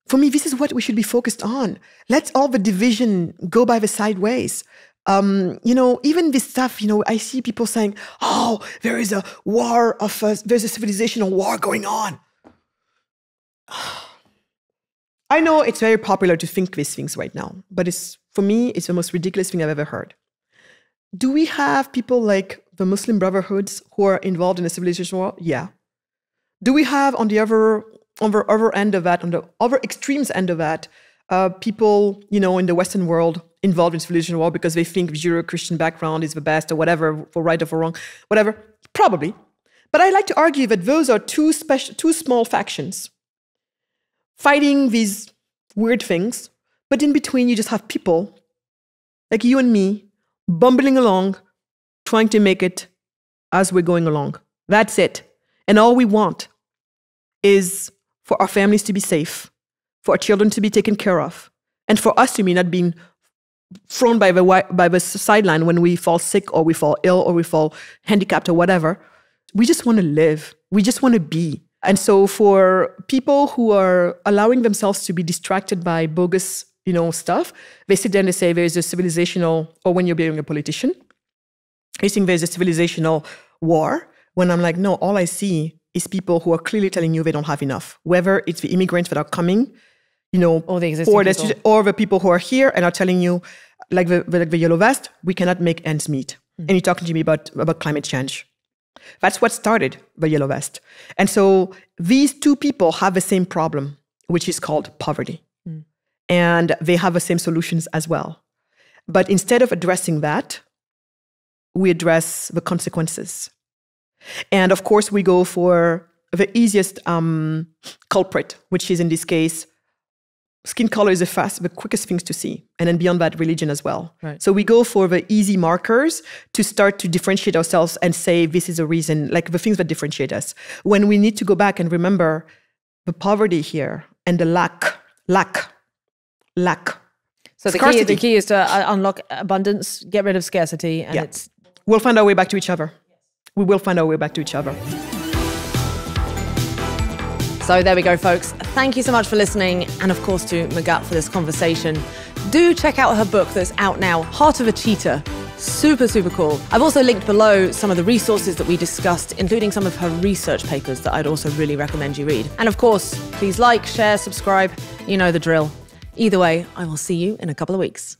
for me, this is what we should be focused on. Let's all the division go by the sideways. Um, you know, even this stuff, you know, I see people saying, oh, there is a war of, a, there's a civilizational war going on. (sighs) I know it's very popular to think these things right now, but it's for me, it's the most ridiculous thing I've ever heard. Do we have people like the Muslim Brotherhoods who are involved in a civilization war? Yeah. Do we have on the other on the other end of that, on the other extremes end of that, uh, people you know in the Western world involved in civilization war because they think Judeo-Christian background is the best or whatever, for right or for wrong, whatever? Probably. But I like to argue that those are two special, two small factions fighting these weird things but in between, you just have people like you and me bumbling along, trying to make it as we're going along. That's it. And all we want is for our families to be safe, for our children to be taken care of, and for us to be not being thrown by the, by the sideline when we fall sick or we fall ill or we fall handicapped or whatever. We just want to live. We just want to be. And so, for people who are allowing themselves to be distracted by bogus you know, stuff. They sit there and they say there's a civilizational, or when you're being a politician, you think there's a civilizational war. When I'm like, no, all I see is people who are clearly telling you they don't have enough. Whether it's the immigrants that are coming, you know, or the or, people. or the people who are here and are telling you, like the, like the yellow vest, we cannot make ends meet. Mm-hmm. And you're talking to me about, about climate change. That's what started the yellow vest. And so these two people have the same problem, which is called poverty and they have the same solutions as well. But instead of addressing that, we address the consequences. And of course, we go for the easiest um, culprit, which is in this case, skin color is the fast, the quickest things to see. And then beyond that, religion as well. Right. So we go for the easy markers to start to differentiate ourselves and say, this is a reason, like the things that differentiate us. When we need to go back and remember the poverty here and the lack, lack lack. So the key, the key is to uh, unlock abundance, get rid of scarcity, and yeah. it's we'll find our way back to each other. We will find our way back to each other. So there we go, folks. Thank you so much for listening, and of course to Magatte for this conversation. Do check out her book that's out now, Heart of a Cheetah. Super, super cool. I've also linked below some of the resources that we discussed, including some of her research papers that I'd also really recommend you read. And of course, please like, share, subscribe. You know the drill. Either way, I will see you in a couple of weeks.